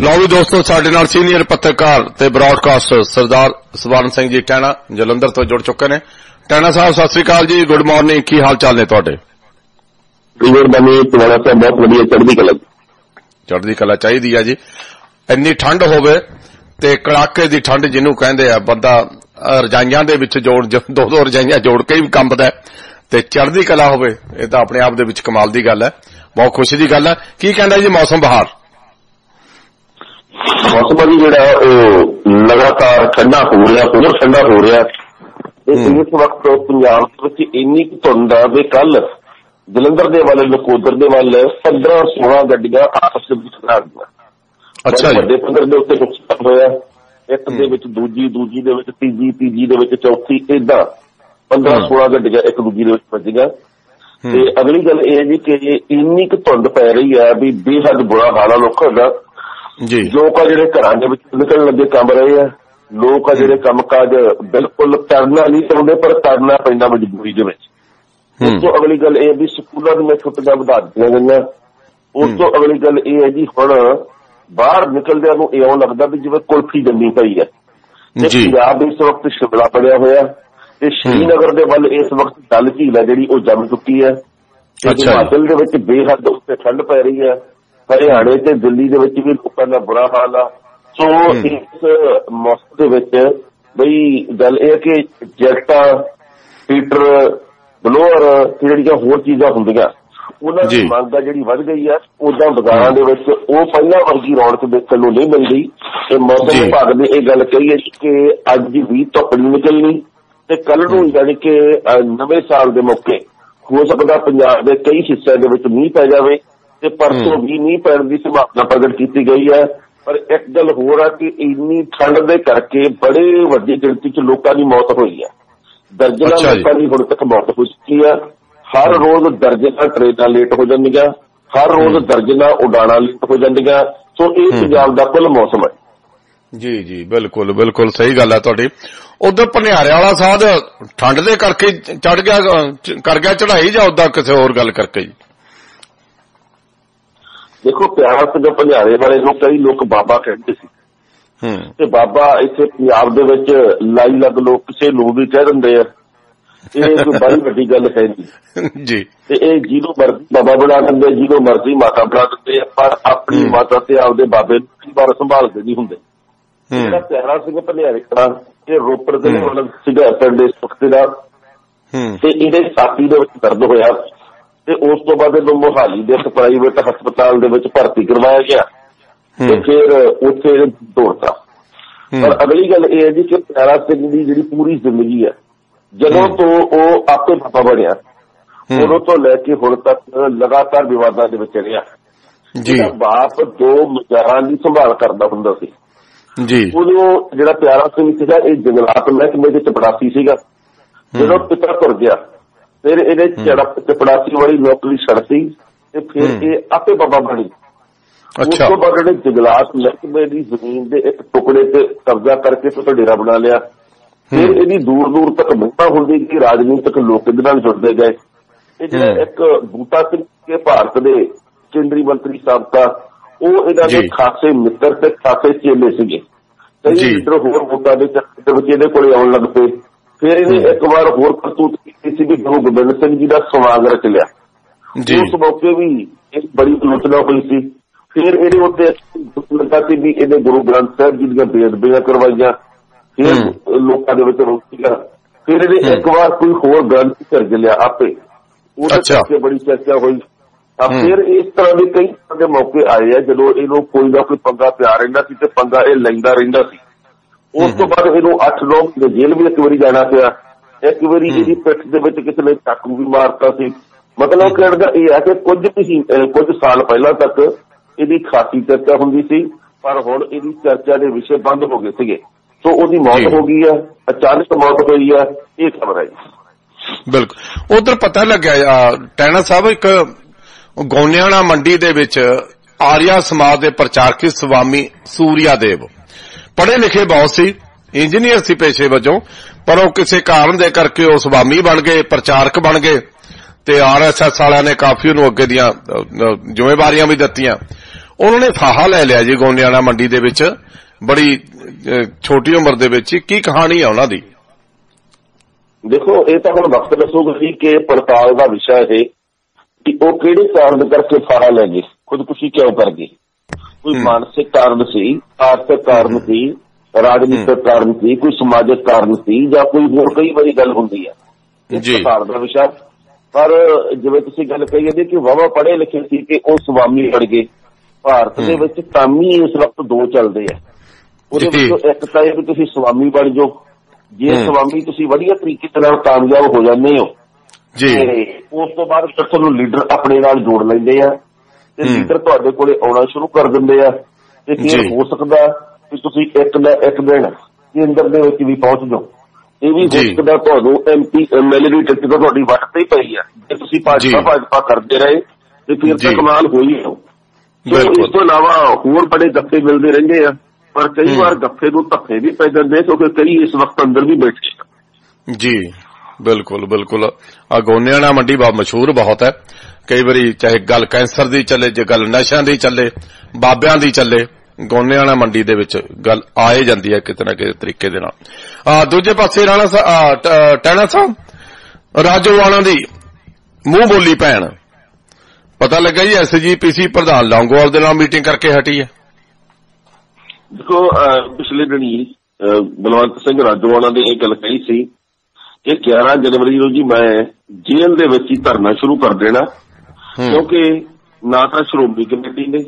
ਲਓ ਵੀ ਦੋਸਤੋ ਸਾਡੇ ਨਾਲ ਸੀਨੀਅਰ ਪੱਤਰਕਾਰ ਤੇ ਬ੍ਰਾਡਕਾਸਟਰ ਸਰਦਾਰ ਸਵਰਨ ਸਿੰਘ ਜੀ ਟੈਣਾ ਜਲੰਧਰ ਤੋਂ ਜੁੜ ਚੁੱਕੇ ਨੇ। ਟੈਣਾ ਸਾਹਿਬ ਸਤਿ ਸ੍ਰੀ ਅਕਾਲ ਜੀ। Good morning. ਕੀ ਹਾਲ ਚਾਲ ਨੇ ਤੁਹਾਡੇ? ਮਿਹਰਬਾਨੀ ਤੁਹਾਡਾ ਸਾਹਿਬ ਬਹੁਤ ਵਧੀਆ ਚੜ੍ਹਦੀ ਕਲਾ ਚੜ੍ਹਦੀ ਕਲਾ ਚਾਹੀਦੀ ਆ ਜੀ। ਇੰਨੀ ਠੰਡ ਹੋਵੇ ਤੇ ਕੜਾਕੇ ਦੀ ਠੰਡ ਜਿਹਨੂੰ ਕਹਿੰਦੇ ਆ ਬੰਦਾ ਰਜਾਈਆਂ ਦੇ ਵਿੱਚ ਜੋੜ ਦੋ ਦੋ ਰਜਾਈਆਂ ਜੋੜ ਕੇ ਵੀ ਕੰਬਦਾ ਤੇ ਚੜ੍ਹਦੀ ਕਲਾ ਹੋਵੇ ਇਹ ਤਾਂ ਆਪਣੇ ਆਪ ਦੇ ਵਿੱਚ ਕਮਾਲ ਦੀ ਗੱਲ ਹੈ। ਬਹੁਤ ਖੁਸ਼ੀ ਦੀ ਗੱਲ ਹੈ। ਕੀ ਕਹਿੰਦਾ ਜੀ ਮੌਸਮ ਬਹਾਰ? ਮੌਸਮ ਵੀ ਜਿਹੜਾ ਉਹ ਲਗਾਤਾਰ ਠੰਡਾ ਹੋ ਰਿਹਾ ਹੋਰ ਠੰਡਾ ਹੋ ਰਿਹਾ। ਤੇ ਇਸ ਵਕਤ ਪੰਜਾਬ ਦੇ ਵਿੱਚ ਇੰਨੀ ਕੁ ਧੁੰਦ ਆ ਵੀ ਕੱਲ ਜਲੰਧਰ ਦੇ ਵੱਲ ਨਕੋਦਰ ਦੇ ਵੱਲ 15 16 ਗੱਡੀਆਂ ਆਪਸ ਵਿੱਚ ਖੜਾ ਗਈਆਂ ਅੱਛਾ ਜੀ। ਵੱਡੇ ਪੱਧਰ ਦੇ ਉੱਤੇ ਨੁਕਸਾਨ ਹੋਇਆ। ਇੱਕ ਦੇ ਵਿੱਚ ਦੂਜੀ ਦੂਜੀ ਦੇ ਵਿੱਚ ਤੀਜੀ ਤੀਜੀ ਦੇ ਵਿੱਚ ਚੌਥੀ ਇਦਾਂ 15 ਹੂੰ। 16 ਗੱਡੀਆਂ ਇੱਕ ਦੂਜੀ ਦੇ ਵਿੱਚ ਵੱਜੀਆਂ। ਤੇ ਅਗਲੀ ਗੱਲ ਇਹ ਹੈ ਜੀ ਕਿ ਇੰਨੀ ਕੁ ਧੁੰਦ ਪੈ ਰਹੀ ਹੈ ਵੀ ਬੇਹੱਦ ਬੁਰਾ ਹਾਲ ਆ ਲੋਕਾਂ ਦਾ। ਜੀ। ਲੋਕ ਆ ਜਿਹੜੇ ਘਰਾਂ ਦੇ ਵਿੱਚ ਨਿਕਲਣ ਲੱਗੇ ਕੰਮ ਰਹੇ ਆ। ਲੋਕ ਆ ਜਿਹੜੇ ਕੰਮਕਾਜ ਬਿਲਕੁਲ ਕਰਨਾ ਨਹੀਂ ਚਾਹੁੰਦੇ ਪਰ ਕਰਨਾ ਪੈਂਦਾ ਮਜਬੂਰੀ ਦੇ ਵਿੱਚ। ਉਸ ਤੋਂ ਅਗਲੀ ਗੱਲ ਇਹ ਵੀ ਸਕੂਲਾਂ ਦੀਆਂ ਛੁੱਟੀਆਂ ਵਧਾ ਦਿੱਤੀਆਂ ਗਈਆਂ। ਉਸ ਤੋਂ ਅਗਲੀ ਗੱਲ ਇਹ ਹੈ ਜੀ ਹੁਣ ਬਾਹਰ ਨਿਕਲਦਿਆਂ ਨੂੰ ਇਉਂ ਲੱਗਦਾ ਵੀ ਜਿਵੇਂ ਕੁਲਫੀ ਜੰਮੀ ਪਈ ਹੈ। ਤੇ ਜੀ। ਪੰਜਾਬ ਇਸ ਵਕਤ ਸ਼ਿਮਲਾ ਬਣਿਆ ਹੋਇਆ। ਤੇ ਸ਼੍ਰੀਨਗਰ ਦੇ ਵੱਲ ਇਸ ਵਕਤ ਡਲ ਝੀਲ ਹੈ ਜਿਹੜੀ ਉਹ ਜੰਮ ਚੁੱਕੀ ਹੈ। ਅੱਛਾ। ਹਿਮਾਚਲ ਦੇ ਵਿੱਚ ਬੇਹੱਦ ਉੱਤੇ ਠੰਡ ਪੈ ਰਹੀ ਹੈ। ਹਰਿਆਣੇ ਤੇ ਦਿੱਲੀ ਦੇ ਵਿੱਚ ਵੀ ਲੋਕਾਂ ਦਾ ਬੁਰਾ ਹਾਲ ਆ। ਸੋ ਇਸ ਮੌਸਮ ਦੇ ਵਿੱਚ ਬਈ ਗੱਲ ਇਹ ਕਿ ਜੈਕਟਾਂ ਹੀਟਰ ਬਲੋਅਰ ਤੇ ਜਿਹੜੀਆਂ ਹੋਰ ਚੀਜ਼ਾਂ ਹੁੰਦੀਆਂ ਉਹਨਾਂ ਦੀ। ਮੰਗ ਆ ਜਿਹੜੀ ਵੱਧ ਗਈ ਹੈ ਉਦਾਂ ਬਾਜ਼ਾਰਾਂ ਦੇ ਵਿੱਚ ਉਹ ਪਹਿਲਾਂ ਵਰਗੀ ਰੌਣਕ ਦੇਖਣ ਨੂੰ ਨਹੀਂ ਮਿਲਦੀ। ਤੇ ਮੌਸਮ। ਵਿਭਾਗ ਨੇ ਇਹ ਗੱਲ ਕਹੀ ਹੈ ਕਿ ਅੱਜ ਦੀ ਵੀ ਧੁੱਪ ਨਹੀਂ ਨਿਕਲਣੀ ਤੇ ਕੱਲ ਨੂੰ ਯਾਨੀ ਕਿ ਨਵੇਂ ਸਾਲ ਦੇ ਮੌਕੇ ਹੋ ਸਕਦਾ ਪੰਜਾਬ ਦੇ ਕਈ ਹਿੱਸਿਆਂ ਦੇ ਵਿੱਚ ਮੀਂਹ ਪੈ ਜਾਵੇ। ਤੇ ਪਰਸੋਂ ਵੀ ਮੀਂਹ ਪੈਣ ਦੀ ਸੰਭਾਵਨਾ ਪ੍ਰਗਟ ਕੀਤੀ ਗਈ ਹੈ। ਪਰ ਇੱਕ ਗੱਲ ਹੋਰ ਆ ਕਿ ਇੰਨੀ ਠੰਡ ਦੇ ਕਰਕੇ ਬੜੇ ਵੱਡੀ ਗਿਣਤੀ 'ਚ ਲੋਕਾਂ ਦੀ ਮੌਤ ਹੋਈ ਹੈ। ਦਰਜਨਾਂ। ਲੋਕਾਂ ਦੀ ਹੁਣ ਤੱਕ ਮੌਤ ਹੋ ਚੁੱਕੀ ਹੈ। ਹਰ ਰੋਜ਼ ਦਰਜਨਾਂ ਟ੍ਰੇਨਾਂ ਲੇਟ ਹੋ ਜਾਂਦੀਆਂ। ਹਰ ਰੋਜ਼ ਦਰਜਨਾਂ ਉਡਾਣਾਂ ਲੇਟ ਹੋ ਜਾਂਦੀਆਂ। ਸੋ ਇਹ ਪੰਜਾਬ ਦਾ ਕੁੱਲ ਮੌਸਮ ਹੈ। ਜੀ ਜੀ ਬਿਲਕੁਲ ਬਿਲਕੁਲ ਸਹੀ ਗੱਲ ਹੈ ਤੁਹਾਡੀ। ਉਧਰ ਭਨਿਆਰੇ ਵਾਲਾ ਸਾਧ ਠੰਡ ਦੇ ਕਰਕੇ ਚੜ ਗਿਆ ਕਰ ਗਿਆ ਚੜਾਈ ਜਾਂ ਉਦਾਂ ਕਿਸੇ ਹੋਰ ਗੱਲ ਕਰਕੇ ਜੀ? ਦੇਖੋ ਪਿਆਰ ਤੇ ਪੰਜਾਰੇ ਵਾਲੇ ਨੂੰ ਕਈ ਲੋਕ ਬਾਬਾ ਕਹਿੰਦੇ ਸੀ। ਹੂੰ। ਤੇ ਬਾਬਾ ਇੱਥੇ ਪੰਜਾਬ ਦੇ ਵਿੱਚ ਲਾਈ ਲੱਗ ਲੋਕ ਕਿਸੇ ਨੂੰ ਵੀ ਕਹਿ ਦਿੰਦੇ ਆ। ਇਹ ਕੋਈ ਬੜੀ ਵੱਡੀ ਗੱਲ ਹੈ ਨਹੀਂ ਜੀ। ਤੇ ਇਹ ਜਿਹਨੂੰ ਮਰਜ਼ੀ ਬਾਬਾ ਬਣਾ ਦਿੰਦੇ ਜਿਹਨੂੰ ਮਰਜ਼ੀ ਮਾਤਾ ਬਣਾ ਦਿੰਦੇ ਆ, ਪਰ ਆਪਣੀ। ਮਾਤਾ ਤੇ ਆਪਦੇ ਬਾਬੇ ਨੂੰ ਕਈ ਵਾਰ ਸੰਭਾਲਦੇ ਨਹੀਂ ਹੁੰਦੇ। ਜਿਹੜਾ ਪਿਆਰਾ ਸਿੰਘ ਭੰਡਾਰੇ ਕਰਾ ਇਹ ਰੋਪੜ ਦੇ। ਮਤਲਬ ਪਿੰਡ ਦਾ ਤੇ ਇਹਦੇ ਛਾਤੀ ਦੇ ਵਿੱਚ ਦਰਦ ਹੋਇਆ। ਤੇ ਉਸ ਤੋਂ ਬਾਅਦ ਇਹਨੂੰ ਮੋਹਾਲੀ ਦੇ ਇੱਕ ਪ੍ਰਾਈਵੇਟ ਹਸਪਤਾਲ ਦੇ ਵਿੱਚ ਭਰਤੀ ਕਰਵਾਇਆ ਗਿਆ ਤੇ ਫਿਰ ਉੱਥੇ ਦੌੜਤਾ। ਪਰ ਅਗਲੀ ਗੱਲ ਇਹ ਹੈ ਜੀ ਕਿ ਪਿਆਰਾ ਸਿੰਘ ਦੀ ਜਿਹੜੀ ਪੂਰੀ ਜ਼ਿੰਦਗੀ ਹੈ ਜਦੋਂ। ਤੋਂ ਉਹ ਆਪੇ ਪਾਪਾ ਬਣਿਆ ਉਦੋਂ ਤੋਂ ਲੈ ਕੇ ਹੁਣ ਤੱਕ ਲਗਾਤਾਰ ਵਿਵਾਦਾਂ ਦੇ ਵਿੱਚ ਰਿਹਾ। ਜੀ। ਬਾਪ ਦੋ ਮਜ਼ਾਰਾਂ ਦੀ ਸੰਭਾਲ ਕਰਦਾ ਹੁੰਦਾ ਸੀ। ਜੀ। ਉਦੋਂ ਜਿਹੜਾ ਪਿਆਰਾ ਸਿੰਘ ਸੀਗਾ ਇਹ ਜੰਗਲਾਤ ਮਹਿਕਮੇ ਦੇ ਚਪੜਾਸੀ ਸੀਗਾ। ਜਦੋਂ ਪਿਤਾ ਤੁਰ ਗਿਆ ਫਿਰ ਇਹਨੇ ਚੜਪ ਚਪੜਾਸੀ ਵਾਲੀ ਨੌਕਰੀ ਛੱਡਤੀ ਤੇ ਫਿਰ। ਇਹ ਆਪੇ ਬਾਬਾ ਬਣੀ ਉਸ ਅੱਛਾ ਤੋਂ ਬਾਅਦ ਇਹਨੇ ਜੰਗਲਾਤ ਮਹਿਕਮੇ ਦੀ ਜ਼ਮੀਨ ਦੇ ਇੱਕ ਟੁਕੜੇ ਤੇ ਕਬਜ਼ਾ ਕਰਕੇ ਤੇ ਉੱਥੇ ਡੇਰਾ ਬਣਾ ਲਿਆ ਫਿਰ। ਇਹਦੀ ਦੂਰ ਦੂਰ ਤੱਕ ਮੁੱਤਾ ਹੁੰਦੀ ਕਿ ਰਾਜਨੀਤਿਕ ਲੋਕ ਇਹਦੇ ਨਾਲ ਜੁੜਦੇ ਗਏ ਇਹ ਜਿਹੜਾ। ਇੱਕ ਬੂਟਾ ਸਿੰਘ ਕੇ ਭਾਰਤ ਦੇ ਕੇਂਦਰੀ ਮੰਤਰੀ ਸਾਬਕਾ ਉਹ ਇਹਨਾਂ ਦੇ। ਖਾਸੇ ਮਿੱਤਰ ਤੇ ਖਾਸੇ ਚੇਲੇ ਸੀਗੇ ਕਈ ਜੀ। ਲੀਡਰ ਹੋਰ ਵੋਟਾਂ ਦੇ ਚੱਕਰ ਦੇ ਵਿੱਚ ਇਹਦੇ ਕੋਲੇ ਆਉਣ ਲੱਗ ਪਏ ਫਿਰ ਇਹਨੇ। ਇੱਕ ਵਾਰ ਹੋਰ ਕਰਤੂਤ ਕੀਤੀ ਸੀ ਵੀ ਗੁਰੂ ਗੋਬਿੰਦ ਸਿੰਘ ਜੀ ਦਾ ਸਵਾਗਤ ਰਚ ਲਿਆ। ਜੀ। ਉਸ ਮੌਕੇ ਵੀ ਇੱਕ ਬੜੀ ਆਲੋਚਨਾ ਹੋਈ ਸੀ। ਫਿਰ ਇਹਦੇ ਉੱਤੇ ਲੱਗਾ ਸੀ ਵੀ ਇਹਨੇ ਗੁਰੂ ਗ੍ਰੰਥ ਸਾਹਿਬ ਜੀ ਦੀਆਂ ਬੇਅਦਬੀਆਂ ਕਰਵਾਈਆਂ। ਫਿਰ ਲੋਕਾਂ ਦੇ ਵਿੱਚ ਰੋਸ ਸੀਗਾ। ਫਿਰ ਇਹਨੇ ਹੂੰ। ਇੱਕ ਵਾਰ ਕੋਈ ਹੋਰ ਗ੍ਰੰਥ ਸਿਰਜ ਲਿਆ ਆਪੇ। ਉਹਦੇ। ਕਰਕੇ ਬੜੀ ਚਰਚਾ ਹੋਈ। ਤਾਂ ਹੂੰ। ਫਿਰ ਇਸ ਤਰ੍ਹਾਂ ਦੇ ਕਈ ਤਰ੍ਹਾਂ ਦੇ ਮੌਕੇ ਆਏ ਆ ਜਦੋਂ ਇਹਨੂੰ ਕੋਈ ਨਾ ਕੋਈ ਪੰਗਾ ਪਿਆ ਰਹਿੰਦਾ ਸੀ ਤੇ ਪੰਗਾ ਇਹ ਲੈਂਦਾ ਰਹਿੰਦਾ ਸੀ। ਉਸ ਤੋਂ ਬਾਅਦ ਇਹਨੂੰ 8-9 ਮਹੀਨੇ ਜੇਲ੍ਹ ਵੀ ਇੱਕ ਵਾਰੀ ਜਾਣਾ ਪਿਆ। ਇੱਕ ਵਾਰੀ। ਇਹਦੀ ਪਿੱਠ ਦੇ ਵਿੱਚ ਕਿਸੇ ਨੇ ਚਾਕੂ ਵੀ ਮਾਰਤਾ ਸੀ। ਮਤਲਬ ਕਹਿਣ ਦਾ ਇਹ ਹੈ ਕਿ ਕੁਝ ਅਹ ਕੁਝ ਸਾਲ ਪਹਿਲਾਂ ਤੱਕ ਇਹਦੀ ਖਾਸੀ ਚਰਚਾ ਹੁੰਦੀ ਸੀ ਪਰ ਹੁਣ ਇਹਦੀ ਚਰਚਾ ਦੇ ਵਿਸ਼ੇ ਬੰਦ ਹੋ ਗਏ ਸੀਗੇ। ਸੋ ਉਹਦੀ। ਮੌਤ ਹੋ ਗਈ ਹੈ ਅਚਾਨਕ ਮੌਤ ਹੋਈ ਹੈ ਇਹ ਖਬਰ ਹੈ ਜੀ। ਬਿਲਕੁਲ। ਉਧਰ ਪਤਾ ਲੱਗਿਆ ਟੈਣਾ ਸਾਹਿਬ ਇੱਕ ਗੋਨਿਆਣਾ ਮੰਡੀ ਦੇ ਵਿੱਚ ਆਰੀਆ ਸਮਾਜ ਦੇ ਪ੍ਰਚਾਰਕ ਸਵਾਮੀ ਸੂਰਿਆ ਦੇਵ। ਪੜ੍ਹੇ ਲਿਖੇ ਬਹੁਤ ਸੀ ਇੰਜੀਨੀਅਰ ਸੀ ਪੇਸ਼ੇ ਵਜੋਂ ਪਰ ਉਹ ਕਿਸੇ ਕਾਰਨ ਦੇ ਕਰਕੇ ਉਹ ਸਵਾਮੀ ਬਣ ਗਏ ਪ੍ਰਚਾਰਕ ਬਣ ਗਏ ਤੇ ਆਰਐਸਐਸ ਵਾਲਿਆਂ ਨੇ ਕਾਫੀ ਉਹਨੂੰ ਅੱਗੇ ਦੀਆਂ ਅ, ਜ਼ਿੰਮੇਵਾਰੀਆਂ ਵੀ ਦਿੱਤੀਆਂ। ਉਹਨਾਂ ਨੇ ਫਾਹਾ ਲੈ ਲਿਆ ਜੀ ਗੋਨਿਆਣਾ ਮੰਡੀ ਦੇ ਵਿੱਚ ਬੜੀ ਛੋਟੀ ਉਮਰ ਦੇ ਵਿੱਚ ਕੀ ਕਹਾਣੀ ਆ ਉਹਨਾਂ ਦੀ? ਦੇਖੋ ਇਹ ਤਾਂ ਹੁਣ ਵਕਤ ਦੱਸੂਗਾ ਜੀ ਕਿ ਪੜਤਾਲ ਦਾ ਵਿਸ਼ਾ ਇਹ ਕਿ ਉਹ ਕਿਹੜੇ ਕਾਰਨ ਕਰਕੇ ਫਾਹਾ ਲੈ ਗਏ ਖੁਦਕੁਸ਼ੀ ਕਿਉਂ ਕਰ ਗਏ? ਕੋਈ ਮਾਨਸਿਕ ਕਾਰਨ ਸੀ ਆਰਥਿਕ ਕਾਰਨ ਸੀ ਰਾਜਨੀਤਿਕ ਕਾਰਨ ਸੀ ਕੋਈ ਸਮਾਜਿਕ ਕਾਰਨ ਸੀ ਜਾਂ ਕੋਈ ਹੋਰ ਕਈ ਵਾਰੀ ਗੱਲ ਹੁੰਦੀ ਹੈ ਜੀ। ਪ੍ਰਕਾਰ ਦਾ ਵਿਸ਼ਾ। ਪਰ ਜਿਵੇਂ ਤੁਸੀਂ ਗੱਲ ਕਹੀ ਇਹਦੀ ਕਿ ਵਾਵਾ ਪੜ੍ਹੇ ਲਿਖੇ ਸੀ ਕਿ ਉਹ ਸਵਾਮੀ ਬਣ ਗਏ। ਭਾਰਤ ਦੇ ਵਿੱਚ ਕਾਮੀ ਇਸ ਵਕਤ ਦੋ ਚੱਲਦੇ ਆ। ਉਹਦੇ। ਵਿੱਚੋਂ ਇੱਕ ਤਾਂ ਇਹ ਵੀ ਤੁਸੀਂ ਸਵਾਮੀ ਬਣ ਜਾਓ। ਜੇ ਹੂੰ। ਸਵਾਮੀ ਤੁਸੀਂ ਵਧੀਆ ਤਰੀਕੇ ਨਾਲ ਕਾਮਯਾਬ ਹੋ ਜਾਂਦੇ ਹੋ ਜੀ। ਉਸ ਤੋਂ ਬਾਅਦ ਫਿਰ ਤੁਹਾਨੂੰ ਲੀਡਰ ਆਪਣੇ ਨਾਲ ਜੋੜ ਲੈਂਦੇ ਆ। ਤੇ। ਲੀਡਰ ਤੁਹਾਡੇ ਕੋਲੇ ਆਉਣਾ ਸ਼ੁਰੂ ਕਰ ਦਿੰਦੇ ਆ ਤੇ ਫਿਰ। ਹੋ ਸਕਦਾ ਕਿ ਤੁਸੀਂ ਇੱਕ ਦਾ ਇੱਕ ਦਿਨ ਕੇਂਦਰ ਦੇ ਵਿੱਚ ਵੀ ਪਹੁੰਚ ਜਾਓ ਇਹ ਵੀ ਹੋ। ਸਕਦਾ ਤੁਹਾਨੂੰ ਐਮਪੀ ਐਮਐਲਏ ਦੀ ਟਿਕਟ ਤਾਂ ਤੁਹਾਡੀ ਵੱਟ ਤੇ ਪਈ ਆ ਜੇ ਤੁਸੀਂ ਭਾਜਪਾ। ਭਾਜਪਾ ਕਰਦੇ ਰਹੇ ਤੇ ਫਿਰ ਤਾਂ। ਕਮਾਲ ਹੋਈ ਹੋ। ਇਸ ਤੋਂ ਇਲਾਵਾ ਹੋਰ ਬੜੇ ਗੱਫੇ ਮਿਲਦੇ ਰਹਿੰਦੇ ਆ ਪਰ ਕਈ। ਵਾਰ ਗੱਫੇ ਨੂੰ ਧੱਫੇ ਵੀ ਪੈ ਜਾਂਦੇ ਕਿਉਂਕਿ ਕਈ ਇਸ ਵਕਤ ਅੰਦਰ ਵੀ ਬੈਠੇ ਜੀ ਬਿਲਕੁਲ ਬਿਲਕੁਲ ਆ ਗੋਨਿਆਣਾ ਮੰਡੀ ਬਹੁਤ ਮਸ਼ਹੂਰ ਬਹੁਤ ਹੈ ਕਈ ਵਾਰੀ ਚਾਹੇ ਗੱਲ ਕੈਂਸਰ ਦੀ ਚੱਲੇ, ਜੇ ਗੱਲ ਨਸ਼ਿਆਂ ਦੀ ਚੱਲੇ, ਬਾਬਿਆਂ ਦੀ ਚੱਲੇ ਗੋਨਿਆਣਾ ਮੰਡੀ ਦੇ ਵਿੱਚ ਗੱਲ ਆਏ ਜਾਂਦੀ ਹੈ ਕਿਤੇ ਨਾ ਕਿਤੇ ਤਰੀਕੇ ਦੇ ਨਾਲ। ਆ, ਦੂਜੇ ਪਾਸੇ ਰਾਣਾ ਟੈਣਾ ਸਾਹਿਬ ਰਾਜੋਵਾਣਾ ਦੀ ਮੂੰਹ ਬੋਲੀ ਭੈਣ। ਪਤਾ ਲੱਗਾ ਜੀ ਐਸਜੀਪੀਸੀ ਪ੍ਰਧਾਨ ਲੌਂਗੋਵਾਲ ਦੇ ਨਾਲ ਮੀਟਿੰਗ ਕਰਕੇ ਹਟੀ ਹੈ। ਦੇਖੋ ਪਿਛਲੇ ਦਿਨੀ ਬਲਵੰਤ ਸਿੰਘ ਰਾਜੋਵਾਲਾ ਨੇ ਇਹ ਗੱਲ ਕਹੀ ਸੀ ਕਿ 11 ਜਨਵਰੀ ਨੂੰ ਜੀ ਮੈਂ ਜੇਲ੍ਹ ਦੇ ਵਿੱਚ ਹੀ ਧਰਨਾ ਸ਼ੁਰੂ ਕਰ ਦੇਣਾ। ਕਿਉਂਕਿ ਨਾ ਤਾਂ ਸ਼੍ਰੋਮਣੀ ਕਮੇਟੀ ਨੇ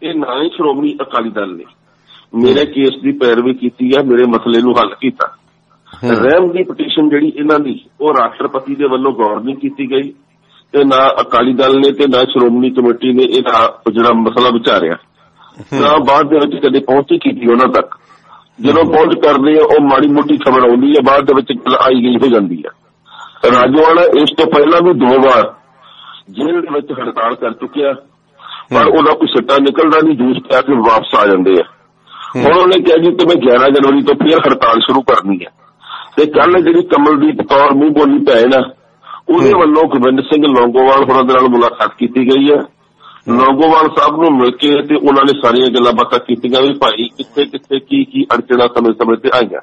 ਤੇ ਨਾ ਹੀ ਸ਼੍ਰੋਮਣੀ ਅਕਾਲੀ ਦਲ ਨੇ। ਮੇਰੇ ਕੇਸ ਦੀ ਪੈਰਵੀ ਕੀਤੀ ਆ ਮੇਰੇ ਮਸਲੇ ਨੂੰ ਹੱਲ ਕੀਤਾ। ਹੂੰ, ਰਹਿਮ ਦੀ ਪਟੀਸ਼ਨ ਜਿਹੜੀ ਇਹਨਾਂ ਦੀ ਉਹ ਰਾਸ਼ਟਰਪਤੀ ਦੇ ਵੱਲੋਂ ਗੌਰ ਨਹੀਂ ਕੀਤੀ ਗਈ ਤੇ ਨਾ ਅਕਾਲੀ ਦਲ ਨੇ ਤੇ ਨਾ ਸ਼੍ਰੋਮਣੀ ਕਮੇਟੀ ਨੇ ਇਹਦਾ ਜਿਹੜਾ ਮਸਲਾ ਵਿਚਾਰਿਆ। ਨਾ ਬਾਅਦ ਦੇ ਵਿੱਚ ਕਦੇ ਪਹੁੰਚ ਹੀ ਕੀਤੀ ਉਹਨਾਂ ਤੱਕ। ਜਦੋਂ ਪਹੁੰਚ ਕਰਦੇ ਆ ਉਹ ਮਾੜੀ ਮੋਟੀ ਖਬਰ ਆਉਂਦੀ ਹੈ ਬਾਅਦ ਦੇ ਵਿੱਚ ਗੱਲ ਆਈ ਗਈ ਹੋ ਜਾਂਦੀ ਹੈ ਰਾਜੋਵਾਲਾ ਇਸ ਤੋਂ ਪਹਿਲਾਂ ਵੀ ਦੋ ਵਾਰ ਜੇਲ੍ਹ ਦੇ ਵਿੱਚ ਹੜਤਾਲ ਕਰ ਚੁੱਕਿਆ ਪਰ ਉਹਦਾ ਕੋਈ ਸਿੱਟਾ ਨਿਕਲਦਾ ਨਹੀਂ ਜੂਸ ਪਿਆ ਕੇ ਵਾਪਸ ਆ ਜਾਂਦੇ ਆ। ਹੁਣ ਉਹਨੇ ਕਿਹਾ ਜੀ ਕਿ ਮੈਂ 11 ਜਨਵਰੀ ਤੋਂ ਫਿਰ ਹੜਤਾਲ ਸ਼ੁਰੂ ਕਰਨੀ ਹੈ। ਤੇ ਕੱਲ ਜਿਹੜੀ ਕਮਲਦੀਪ ਕੌਰ ਮੂੰਹ ਬੋਲੀ ਭੈਣ ਆ ਉਹਦੇ। ਵੱਲੋਂ ਗੋਬਿੰਦ ਸਿੰਘ ਲੌਂਗੋਵਾਲ ਹੋਰਾਂ ਦੇ ਨਾਲ ਮੁਲਾਕਾਤ ਕੀਤੀ ਗਈ ਹੈ। ਲੌਂਗੋਵਾਲ ਸਾਹਿਬ ਨੂੰ ਮਿਲ ਕੇ ਤੇ ਉਹਨਾਂ ਨੇ ਸਾਰੀਆਂ ਗੱਲਾਂ ਬਾਤਾਂ ਕੀਤੀਆਂ ਵੀ ਭਾਈ ਕਿੱਥੇ ਕਿੱਥੇ ਕੀ ਕੀ ਅੜਚਣਾ ਸਮੇਂ ਸਮੇਂ ਤੇ ਆਈਆਂ।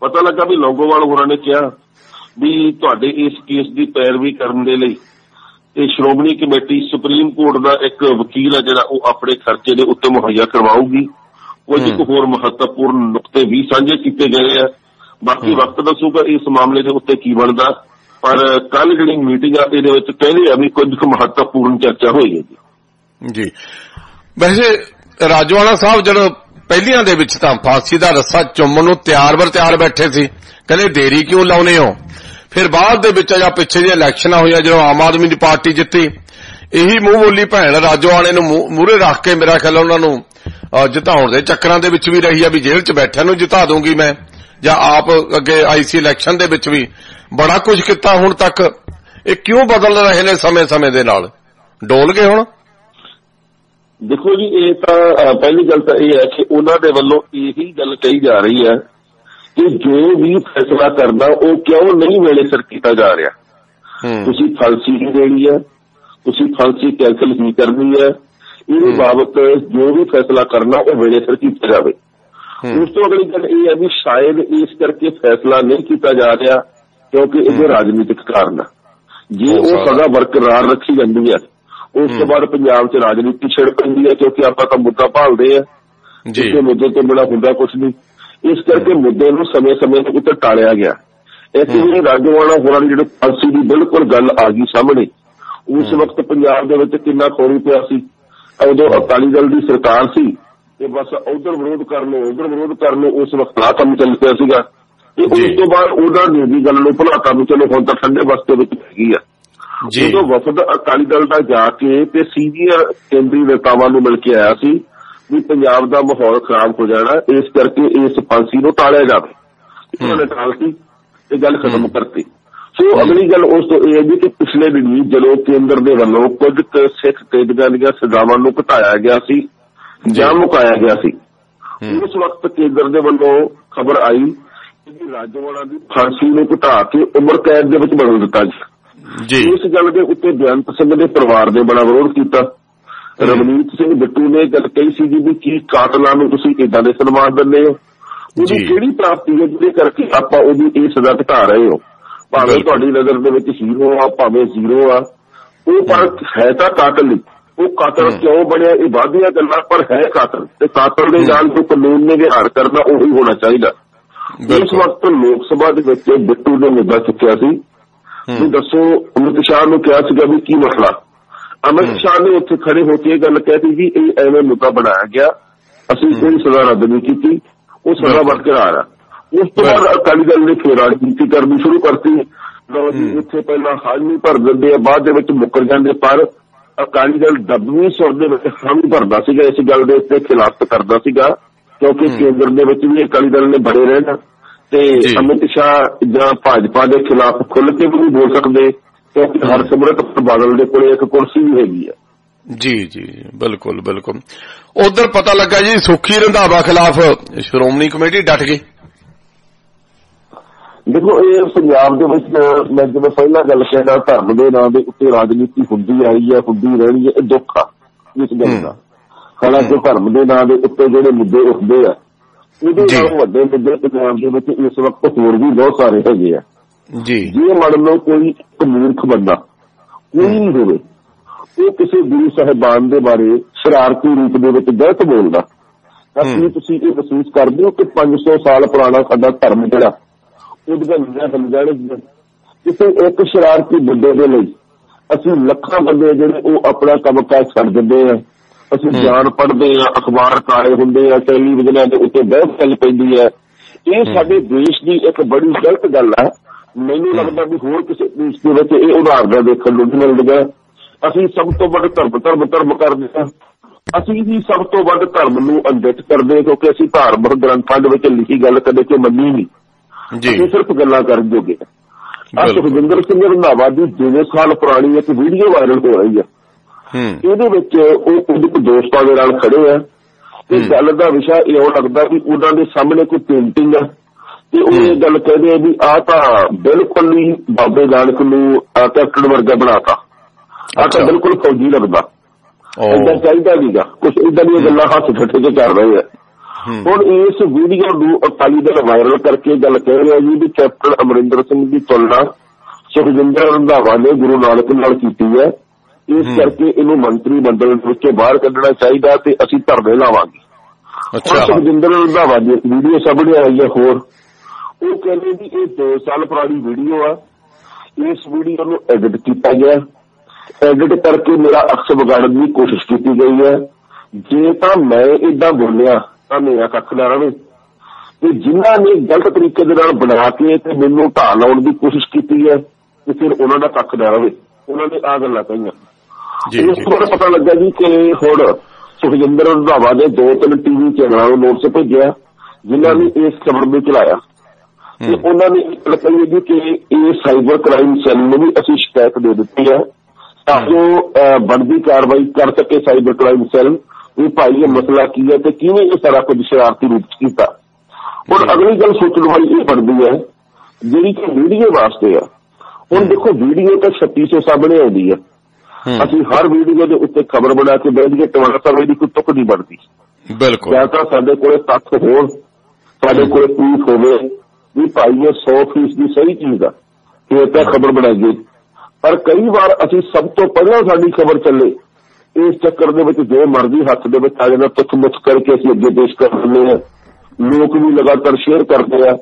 ਪਤਾ ਲੱਗਾ ਵੀ ਲੌਂਗੋਵਾਲ ਹੋਰਾਂ ਨੇ ਕਿਹਾ ਵੀ ਤੁਹਾਡੇ ਇਸ ਕੇਸ ਦੀ ਪੈਰਵੀ ਕਰਨ ਦੇ ਲਈ ਤੇ ਸ਼੍ਰੋਮਣੀ ਕਮੇਟੀ ਸੁਪਰੀਮ ਕੋਰਟ ਦਾ ਇੱਕ ਵਕੀਲ ਹੈ ਜਿਹੜਾ ਉਹ ਆਪਣੇ ਖਰਚੇ ਦੇ ਉੱਤੇ ਮੁਹੱਈਆ ਕਰਵਾਊਗੀ। ਕੁਝ ਕੁ ਹੋਰ ਮਹੱਤਵਪੂਰਨ ਨੁਕਤੇ ਵੀ ਸਾਂਝੇ ਕੀਤੇ ਗਏ ਆ। ਬਾਕੀ ਵਕਤ ਦੱਸੂਗਾ ਇਸ ਮਾਮਲੇ ਦੇ ਉੱਤੇ ਕੀ ਬਣਦਾ। ਪਰ ਕੱਲ ਜਿਹੜੀ ਮੀਟਿੰਗ ਆ ਇਹਦੇ ਵਿੱਚ ਕਹਿੰਦੇ ਆ ਵੀ ਕੁਝ ਕੁ ਮਹੱਤਵਪੂਰਨ ਚਰਚਾ ਹੋਈ ਹੈ ਜੀ। ਜੀ ਵੈਸੇ ਰਾਜਵਾਨਾ ਸਾਹਿਬ ਜਦੋਂ ਪਹਿਲੀਆਂ ਦੇ ਵਿੱਚ ਤਾਂ ਫਾਂਸੀ ਦਾ ਰੱਸਾ ਚੁੰਮਣ ਨੂੰ ਤਿਆਰ ਬਰ ਤਿਆਰ ਬੈਠੇ ਸੀ। ਕਹਿੰਦੇ ਦੇਰੀ ਕਿਉਂ ਲਾਉਨੇ ਹੋ? ਫਿਰ ਬਾਅਦ ਦੇ ਵਿੱਚ ਜਾਂ ਪਿੱਛੇ ਜੇ ਇਲੈਕਸ਼ਨਾਂ ਹੋਈਆਂ, ਜਦੋਂ ਆਮ ਆਦਮੀ ਦੀ ਪਾਰਟੀ ਜਿੱਤੀ, ਇਹੀ ਮੂੰਹ ਬੋਲੀ ਭੈਣ ਰਾਜਵਾਨੇ ਨੂੰ ਮੂਹਰੇ ਰੱਖ ਕੇ ਮੇਰਾ ਖਿਆਲ ਉਹਨਾਂ ਨੂੰ ਜਿਤਾਉਣ ਦੇ ਚੱਕਰਾਂ ਦੇ ਵਿੱਚ ਵੀ ਰਹੀ ਆ ਵੀ ਜੇਲ੍ਹ 'ਚ ਬੈਠਿਆਂ ਨੂੰ ਜਿਤਾ ਦੂੰਗੀ ਮੈਂ, ਜਾਂ ਆਪ ਅੱਗੇ ਆਈਸੀ ਇਲੈਕਸ਼ਨ ਦੇ ਵਿੱਚ ਵੀ ਬੜਾ ਕੁਝ ਕੀਤਾ ਹੁਣ ਤੱਕ। ਇਹ ਕਿਉਂ ਬਦਲ ਰਹੇ ਨੇ ਸਮੇਂ-ਸਮੇਂ ਦੇ ਨਾਲ? ਡੋਲ ਗਏ ਹੁਣ? ਦੇਖੋ ਜੀ, ਇਹ ਤਾਂ ਪਹਿਲੀ ਗੱਲ ਤਾਂ ਇਹ ਹੈ ਕਿ ਉਹਨਾਂ ਦੇ ਵੱਲੋਂ ਇਹੀ ਗੱਲ ਕਹੀ ਜਾ ਰਹੀ ਹੈ ਕਿ ਜੋ ਵੀ ਫੈਸਲਾ ਕਰਨਾ ਉਹ ਕਿਉਂ ਨਹੀਂ ਵੇਲੇ ਸਿਰ ਕੀਤਾ ਜਾ ਰਿਹਾ? ਤੁਸੀਂ ਫਾਂਸੀ ਹੀ ਦੇਣੀ ਹੈ ਤੁਸੀਂ ਫਾਂਸੀ ਕੈਂਸਲ ਹੀ ਕਰਨੀ ਹੈ। ਇਹਦੇ ਬਾਬਤ ਜੋ ਵੀ ਫੈਸਲਾ ਕਰਨਾ ਉਹ ਵੇਲੇ ਸਿਰ ਕੀਤਾ ਜਾਵੇ। ਉਸ ਤੋਂ ਅਗਲੀ ਗੱਲ ਇਹ ਹੈ ਵੀ ਸ਼ਾਇਦ ਇਸ ਕਰਕੇ ਫੈਸਲਾ ਨਹੀਂ ਕੀਤਾ ਜਾ ਰਿਹਾ ਕਿਉਂਕਿ ਇਹਦੇ ਰਾਜਨੀਤਿਕ ਕਾਰਨ। ਜੇ ਉਹ। ਸਦਾ ਬਰਕਰਾਰ ਰੱਖੀ ਜਾਂਦੀ ਹੈ ਉਸ ਤੋਂ ਬਾਅਦ ਪੰਜਾਬ 'ਚ ਰਾਜਨੀਤੀ ਛਿੜ ਪੈਂਦੀ ਹੈ ਕਿਉਂਕਿ ਆਪਾਂ ਤਾਂ ਮੁੱਦਾ ਭਾਲਦੇ ਆ ਜੀ। ਮੁੱਦੇ ਤੋਂ ਬਿਨਾਂ ਹੁੰਦਾ ਕੁਝ ਨਹੀਂ। ਇਸ ਕਰਕੇ ਮੁੱਦੇ ਨੂੰ ਸਮੇਂ-ਸਮੇਂ ਤੇ ਉੱਤੇ ਟਾਲਿਆ ਗਿਆ। ਇਸ ਲਈ ਰਾਜਵਾਨਾ ਹੋਰਾਂ ਦੀ ਜਿਹੜੇ ਫਾਂਸੀ ਦੀ ਬਿਲਕੁਲ ਗੱਲ ਆ ਗਈ ਸਾਹਮਣੇ। ਉਸ ਵਕਤ ਪੰਜਾਬ ਦੇ ਵਿੱਚ ਕਿੰਨਾ ਖੋਰੀ ਪਿਆ ਸੀ। ਉਦੋਂ ਅਕਾਲੀ ਦਲ ਦੀ ਸਰਕਾਰ ਸੀ ਤੇ ਬਸ ਉਧਰ ਵਿਰੋਧ ਕਰਨ ਨੂੰ ਉਧਰ ਵਿਰੋਧ ਕਰਨ ਨੂੰ ਉਸ ਵਕਤ ਆ ਕੰਮ ਚੱਲ ਪਿਆ ਸੀਗਾ। ਤੇ। ਉਸ ਤੋਂ ਬਾਅਦ ਉਹਦਾ ਨਿੱਜੀ ਗੱਲ ਨੂੰ ਭੁਲਾਤਾ ਵੀ ਚਲੋ ਹੁਣ ਤਾਂ ਠੰਡੇ ਵਸਤੇ ਵਿੱਚ ਹੈਗੀ ਆ। ਜੀ। ਉਦੋਂ ਵਫਦ ਅਕਾਲੀ ਦਲ ਦਾ ਜਾ ਕੇ ਤੇ ਸੀਨੀਅਰ ਕੇਂਦਰੀ ਨੇਤਾਵਾਂ ਨੂੰ ਮਿਲ ਕੇ ਆਇਆ ਸੀ। ਵੀ ਪੰਜਾਬ ਦਾ ਮਾਹੌਲ ਖਰਾਬ ਹੋ ਜਾਣਾ ਇਸ ਕਰਕੇ ਇਸ ਫਾਂਸੀ ਨੂੰ ਟਾਲਿਆ ਜਾਵੇ। ਉਹਨਾਂ ਨੇ ਟਾਲਤੀ ਇਹ ਗੱਲ ਖਤਮ ਕਰਤੀ। ਸੋ ਅਗਲੀ ਗੱਲ ਉਸ ਤੋਂ ਇਹ ਹੈ ਕਿ ਪਿਛਲੇ ਦਿਨੀ ਜਦੋਂ ਕੇਂਦਰ ਦੇ ਵੱਲੋਂ ਕੁਝ ਸਿੱਖ ਕੈਦੀਆਂ ਦੀਆਂ ਸਜ਼ਾਵਾਂ ਨੂੰ ਘਟਾਇਆ ਗਿਆ ਸੀ ਜਾਂ ਮੁਕਾਇਆ ਗਿਆ ਸੀ। ਉਸ ਵਕਤ ਕੇਂਦਰ ਦੇ ਵੱਲੋਂ ਖਬਰ ਆਈ ਕਿ ਰਾਜਵਾੜਾ ਦੀ ਫਾਂਸੀ ਨੂੰ ਘਟਾ ਕੇ ਉਮਰ ਕੈਦ ਦੇ ਵਿੱਚ ਬਦਲ ਦਿੱਤਾ ਜੀ। ਇਸ ਗੱਲ ਦੇ ਉੱਤੇ ਬੇਅੰਤ ਸਿੰਘ ਦੇ ਪਰਿਵਾਰ ਨੇ ਬੜਾ ਵਿਰੋਧ ਕੀਤਾ। ਰਮਨੀਤ ਸਿੰਘ ਬਿੱਟੂ ਨੇ ਗੱਲ ਕਹੀ ਸੀ ਜੀ ਵੀ ਕੀ ਕਾਤਲਾਂ ਨੂੰ ਤੁਸੀਂ ਇਦਾਂ ਦੇ ਸਨਮਾਨ ਦਿੰਦੇ ਹੋ? ਉਹਦੀ। ਕਿਹੜੀ ਪ੍ਰਾਪਤੀ ਹੈ ਜਿਹਦੇ ਕਰਕੇ ਆਪਾਂ ਉਹਦੀ ਇਹ ਸਜ਼ਾ ਘਟਾ ਰਹੇ ਹੋ? ਭਾਵੇਂ। ਤੁਹਾਡੀ ਨਜ਼ਰ ਦੇ ਵਿੱਚ ਹੀਰੋ ਆ ਭਾਵੇਂ ਜ਼ੀਰੋ ਆ ਉਹ ਪਰ ਹੈ ਤਾਂ ਕਾਤਲ ਹੀ। ਉਹ ਕਾਤਲ ਕਿਉਂ ਬਣਿਆ? ਇਹ ਵਾਧੀਆਂ ਗੱਲਾਂ ਪਰ ਹੈ ਕਾਤਲ। ਤੇ ਕਾਤਲ ਦੇ ਨਾਲ ਜੋ ਕਾਨੂੰਨ ਨੇ ਵਿਹਾਰ ਕਰਨਾ ਉਹੀ ਹੋਣਾ ਚਾਹੀਦਾ। ਇਸ ਵਕਤ ਲੋਕ ਸਭਾ ਦੇ ਵਿੱਚ ਬਿੱਟੂ ਨੇ ਮੁੱਦਾ ਚੁੱਕਿਆ ਸੀ। ਵੀ ਹੂੰ, ਦੱਸੋ ਅਮਿਤ ਸ਼ਾਹ ਨੂੰ ਕਿਹਾ ਸੀਗਾ ਵੀ ਕੀ ਮਸਲਾ? ਅਮਿਤ ਸ਼ਾਹ ਨੇ ਉੱਥੇ ਖੜੇ ਹੋ ਕੇ ਗੱਲ ਕਹਿਤੀ ਵੀ ਇਹ ਐਵੇਂ ਮੁੱਦਾ ਬਣਾਇਆ ਗਿਆ। ਅਸੀਂ ਕੋਈ ਸਜ਼ਾ ਰੱਦ ਨਹੀਂ ਕੀਤੀ ਉਹ ਸਜ਼ਾ। ਬਰਕਰਾਰ ਆ ਉਸ ਤੋਂ ਬਾਅਦ ਅਕਾਲੀ ਦਲ ਨੇ ਫਿਰ ਰਾਜਨੀਤੀ ਕਰਨੀ ਸ਼ੁਰੂ ਕਰਤੀ। ਲਓ ਜੀ ਇੱਥੇ ਪਹਿਲਾਂ ਹਾਜ਼ਮੀ ਭਰ ਦਿੰਦੇ ਆ ਬਾਅਦ ਦੇ ਵਿੱਚ ਮੁੱਕਰ ਜਾਂਦੇ ਪਰ ਅਕਾਲੀ ਦਲ ਦਬਵੀਂ ਸੁਰ ਦੇ ਵਿੱਚ ਹਾਮੀ ਭਰਦਾ ਸੀਗਾ ਇਸ ਗੱਲ ਦੇ ਉੱਤੇ ਖਿਲਾਫਤ ਕਰਦਾ ਸੀਗਾ ਕਿਉਂਕਿ ਕੇਂਦਰ ਦੇ ਵਿੱਚ ਵੀ ਅਕਾਲੀ ਦਲ ਨੇ ਬੜੇ ਰਹਿਣਾ। ਤੇ ਜੀ। ਅਮਿਤ ਸ਼ਾਹ ਜਾਂ ਭਾਜਪਾ ਦੇ ਖਿਲਾਫ ਖੁੱਲ੍ਹ ਕੇ ਵੀ ਨਹੀਂ ਬੋਲ ਸਕਦੇ। ਕਿਉਂਕਿ ਹਰਸਿਮਰਤ ਬਾਦਲ ਦੇ ਕੋਲੇ ਇੱਕ ਕੁਰਸੀ ਵੀ ਹੈਗੀ ਆ। ਜੀ ਜੀ ਬਿਲਕੁਲ ਬਿਲਕੁਲ। ਉਧਰ ਪਤਾ ਲੱਗਾ ਜੀ ਸੁਖੀ ਰੰਧਾਵਾ ਖਿਲਾਫ ਸ਼੍ਰੋਮਣੀ ਕਮੇਟੀ ਡਟ ਗਈ। ਦੇਖੋ ਇਹ ਪੰਜਾਬ ਦੇ ਵਿੱਚ ਮੈਂ ਜਿਵੇਂ ਪਹਿਲਾਂ ਗੱਲ ਕਹਿਣਾ ਧਰਮ ਦੇ ਨਾਂ ਦੇ ਉੱਤੇ ਰਾਜਨੀਤੀ ਹੁੰਦੀ ਆਈ ਹੈ ਹੁੰਦੀ ਰਹਿਣੀ ਹੈ ਇਹ ਦੁੱਖ ਆ ਇਸ ਗੱਲ ਦਾ। ਹਾਲਾਂਕਿ ਧਰਮ ਦੇ ਨਾਂ ਦੇ ਉੱਤੇ ਜਿਹੜੇ ਮੁੱਦੇ ਉੱਠਦੇ ਆ ਇਹਦੇ ਜੀ। ਨਾਲ ਵੱਡੇ ਮੁੱਦੇ ਪੰਜਾਬ ਦੇ ਵਿੱਚ ਇਸ ਵਕਤ ਹੋਰ ਵੀ ਬਹੁਤ ਸਾਰੇ ਹੈਗੇ ਆ। ਜੀ। ਜੇ ਮੰਨ ਲਓ ਕੋਈ ਇੱਕ ਮੂਰਖ ਬੰਦਾ ਕੋਈ ਨਹੀਂ ਹੋਵੇ ਉਹ ਕਿਸੇ ਗੁਰੂ ਸਾਹਿਬਾਨ ਦੇ ਬਾਰੇ ਸ਼ਰਾਰਤੀ ਰੂਪ ਦੇ ਵਿੱਚ ਗਲਤ ਬੋਲਦਾ। ਤਾਂ ਕੀ। ਤੁਸੀਂ ਇਹ ਮਹਿਸੂਸ ਕਰਦੇ ਹੋ ਕਿ 500 ਸਾਲ ਪੁਰਾਣਾ ਸਾਡਾ ਧਰਮ ਜਿਹੜਾ ਉਹਦੀਆਂ ਨੀਆਂ ਜਾਣਗੀਆਂ ਕਿਸੇ ਇੱਕ ਸ਼ਰਾਰਤੀ ਬੰਦੇ ਦੇ ਲਈ ਅਸੀਂ ਲੱਖਾਂ ਬੰਦੇ ਜਿਹੜੇ ਉਹ ਆਪਣਾ ਕੰਮ ਕਾਜ ਛੱਡ ਦਿੰਦੇ ਆ ਅਸੀਂ। ਗਿਆਨ ਪੜ੍ਹਦੇ ਆ ਅਖਬਾਰ ਕਾਲੇ ਹੁੰਦੇ ਆ ਟੈਲੀਵਿਜ਼ਨਾਂ ਦੇ ਉੱਤੇ ਬਹਿਸ ਚੱਲ ਪੈਂਦੀ ਹੈ। ਇਹ ਸਾਡੇ ਦੇਸ਼ ਦੀ ਇੱਕ ਬੜੀ ਗਲਤ ਗੱਲ ਹੈ। ਮੈਨੂੰ ਲੱਗਦਾ ਵੀ ਹੋਰ ਕਿਸੇ ਦੇਸ਼ ਦੇ ਵਿੱਚ ਇਹ ਉਦਾਹਰਣ ਦੇਖਣ ਨੂੰ ਨਹੀਂ ਮਿਲਦਾ। ਅਸੀਂ ਸਭ ਤੋਂ ਵੱਧ ਧਰਮ ਧਰਮ ਧਰਮ ਕਰਦੇ ਹਾਂ। ਅਸੀਂ ਵੀ ਸਭ ਤੋਂ ਵੱਧ ਧਰਮ ਨੂੰ ਅੰਡਿਤ ਕਰਦੇ ਕਿਉਂਕਿ ਅਸੀਂ ਧਾਰਮਿਕ ਗ੍ਰੰਥਾਂ ਦੇ ਵਿੱਚ ਲਿਖੀ ਗੱਲ ਕਦੇ ਕਿ ਮੰਨੀ ਨਹੀਂ। ਜੀ। ਸਿਰਫ ਗੱਲਾਂ ਕਰਨ ਜੋਗੇ ਆ। ਸੁਖਜਿੰਦਰ ਸਿੰਘ ਰੰਧਾਵਾ ਦੀ 2 ਸਾਲ ਪੁਰਾਣੀ ਇੱਕ ਵੀਡੀਓ ਵਾਇਰਲ ਹੋ ਰਹੀ ਹੈ ਹੂੰ। ਇਹਦੇ ਵਿੱਚ ਉਹ ਉਹਦੇ ਕੋ ਦੋਸਤਾਂ ਦੇ ਨਾਲ ਖੜੇ ਆ। ਤੇ। ਗੱਲ ਦਾ ਵਿਸ਼ਾ ਇਹ ਲੱਗਦਾ ਵੀ ਉਹਨਾਂ ਦੇ ਸਾਹਮਣੇ ਕੋਈ ਪੇਂਟਿੰਗ ਆ। ਤੇ ਉਹ ਇਹ ਗੱਲ ਕਹਿੰਦੇ ਆ ਵੀ ਆ ਤਾਂ ਬਿਲਕੁਲ ਹੀ ਬਾਬੇ ਨਾਨਕ ਨੂੰ ਕੈਪਟਨ ਵਰਗਾ ਬਣਾਤਾ। ਆ। ਤਾਂ ਬਿਲਕੁਲ ਫੌਜੀ ਲੱਗਦਾ। ਇਦਾਂ ਚਾਹੀਦਾ ਨਹੀਂਗਾ ਕੁਝ ਇਦਾਂ ਦੀਆਂ ਗੱਲਾਂ ਹੱਥ ਠੱਠੇ ਕੇ ਕਰ ਰਹੇ ਆ। ਹੁਣ ਇਸ ਵੀਡੀਓ ਨੂੰ ਅਕਾਲੀ ਦਲ ਵਾਇਰਲ ਕਰਕੇ ਗੱਲ ਕਹਿ ਰਿਹਾ ਜੀ ਵੀ ਕੈਪਟਨ ਅਮਰਿੰਦਰ ਸਿੰਘ ਦੀ ਤੁਲਨਾ ਸੁਖਜਿੰਦਰ ਰੰਧਾਵਾ ਨੇ ਗੁਰੂ ਨਾਨਕ ਨਾਲ ਕੀਤੀ ਹੈ। ਇਸ। ਕਰਕੇ ਇਹਨੂੰ ਮੰਤਰੀ ਮੰਡਲ ਵਿੱਚੋਂ ਬਾਹਰ ਕੱਢਣਾ ਚਾਹੀਦਾ ਤੇ ਅਸੀਂ ਧਰਨੇ ਲਾਵਾਂਗੇ। ਅੱਛਾ। ਸੁਖਜਿੰਦਰ ਰੰਧਾਵਾ ਦੀ ਵੀਡੀਓ ਸਾਹਮਣੇ ਆਈ ਹੈ ਹੋਰ। ਉਹ ਕਹਿੰਦੇ ਵੀ ਇਹ 2 ਸਾਲ ਪੁਰਾਣੀ ਵੀਡੀਓ ਆ। ਇਸ ਵੀਡੀਓ ਨੂੰ ਐਡਿਟ ਕੀਤਾ ਗਿਆ। ਐਡਿਟ ਕਰਕੇ ਮੇਰਾ ਅਕਸ ਵਿਗਾੜਨ ਦੀ ਕੋਸ਼ਿਸ਼ ਕੀਤੀ ਗਈ ਹੈ। ਜੇ ਤਾਂ ਮੈਂ ਇਦਾਂ ਬੋਲਿਆ ਤਾਂ ਮੇਰਾ ਕੱਖ ਨਾ ਰਵੇ। ਤੇ ਜਿਨ੍ਹਾਂ ਨੇ ਗਲਤ ਤਰੀਕੇ ਦੇ ਨਾਲ ਬਣਾ ਕੇ ਤੇ ਮੈਨੂੰ ਢਾਹ ਲਾਉਣ ਦੀ ਕੋਸ਼ਿਸ਼ ਕੀਤੀ ਹੈ ਤੇ ਫਿਰ ਉਹਨਾਂ ਦਾ ਕੱਖ ਨਾ ਰਵੇ। ਉਹਨਾਂ ਨੇ ਆ ਗੱਲਾਂ ਕਹੀਆਂ। ਜੀ ਇਸ ਜੀ। ਤੋਂ ਬਾਅਦ ਪਤਾ ਲੱਗਾ ਜੀ ਕਿ ਹੁਣ ਸੁਖਜਿੰਦਰ ਰੰਧਾਵਾ ਨੇ ਦੋ ਤਿੰਨ ਟੀਵੀ ਚੈਨਲਾਂ ਨੂੰ ਨੋਟਿਸ ਭੇਜਿਆ ਜਿਨ੍ਹਾਂ ਨੇ ਇਸ ਖਬਰ ਨੂੰ ਚਲਾਇਆ। ਤੇ ਉਹਨਾਂ ਨੇ ਕਹੀ ਜੀ ਕਿ ਇਹ ਸਾਈਬਰ ਕ੍ਰਾਈਮ ਸੈੱਲ ਨੂੰ ਵੀ ਅਸੀਂ ਸ਼ਿਕਾਇਤ ਦੇ ਦਿੱਤੀ ਹੈ ਤਾਂ ਜੋ ਬਣਦੀ ਕਾਰਵਾਈ ਕਰ ਸਕੇ ਸਾਈਬਰ ਕ੍ਰਾਈਮ ਸੈੱਲ ਵੀ ਭਾਈ ਇਹ ਮਸਲਾ ਕੀ ਹੈ ਤੇ ਕਿਵੇਂ ਇਹ ਸਾਰਾ ਕੁਝ ਸ਼ਰਾਰਤੀ ਰੂਪ ਚ ਕੀਤਾ। ਹੁਣ। ਅਗਲੀ ਗੱਲ ਸੋਚਣ ਵਾਲੀ ਇਹ ਬਣਦੀ ਹੈ ਜਿਹੜੀ ਕਿ ਵੀਡੀਓ ਵਾਸਤੇ ਆ। ਹੁਣ ਦੇਖੋ ਵੀਡੀਓ ਤਾਂ 3600 ਸਾਹਮਣੇ ਆਉਂਦੀ ਹੈ। ਅਸੀਂ ਹਰ ਵੀਡੀਓ ਦੇ ਉੱਤੇ ਖਬਰ ਬਣਾ ਕੇ ਬੈਠ ਕੇ ਟਵਾਣਾ ਸਮੇਂ ਦੀ ਕੋਈ ਤੁਕ ਨਹੀਂ ਬਣਦੀ। ਬਿਲਕੁਲ। ਜਾਂ ਤਾਂ ਸਾਡੇ ਕੋਲੇ ਤੱਥ ਹੋਣ ਸਾਡੇ ਕੋਲੇ ਪ੍ਰੂਫ ਹੋਵੇ ਵੀ ਭਾਈ, ਇਹ 100% ਦੀ ਸਹੀ ਚੀਜ਼ ਆ ਇਹ ਤਾਂ ਖਬਰ ਬਣਾਈਏ ਪਰ ਕਈ ਵਾਰ ਅਸੀਂ ਸਭ ਤੋਂ ਪਹਿਲਾਂ ਸਾਡੀ ਖਬਰ ਚੱਲੇ, ਇਸ ਚੱਕਰ ਦੇ ਵਿੱਚ ਜੇ ਮਰਜ਼ੀ ਹੱਥ ਦੇ ਵਿੱਚ ਆ ਜਾਂਦਾ ਤੁੱਥ ਮੁੱਥ ਕਰਕੇ ਅਸੀਂ ਅੱਗੇ ਪੇਸ਼ ਕਰ ਦਿੰਦੇ ਹਾਂ। ਲੋਕ ਵੀ ਲਗਾਤਾਰ ਸ਼ੇਅਰ ਕਰਦੇ ਆ।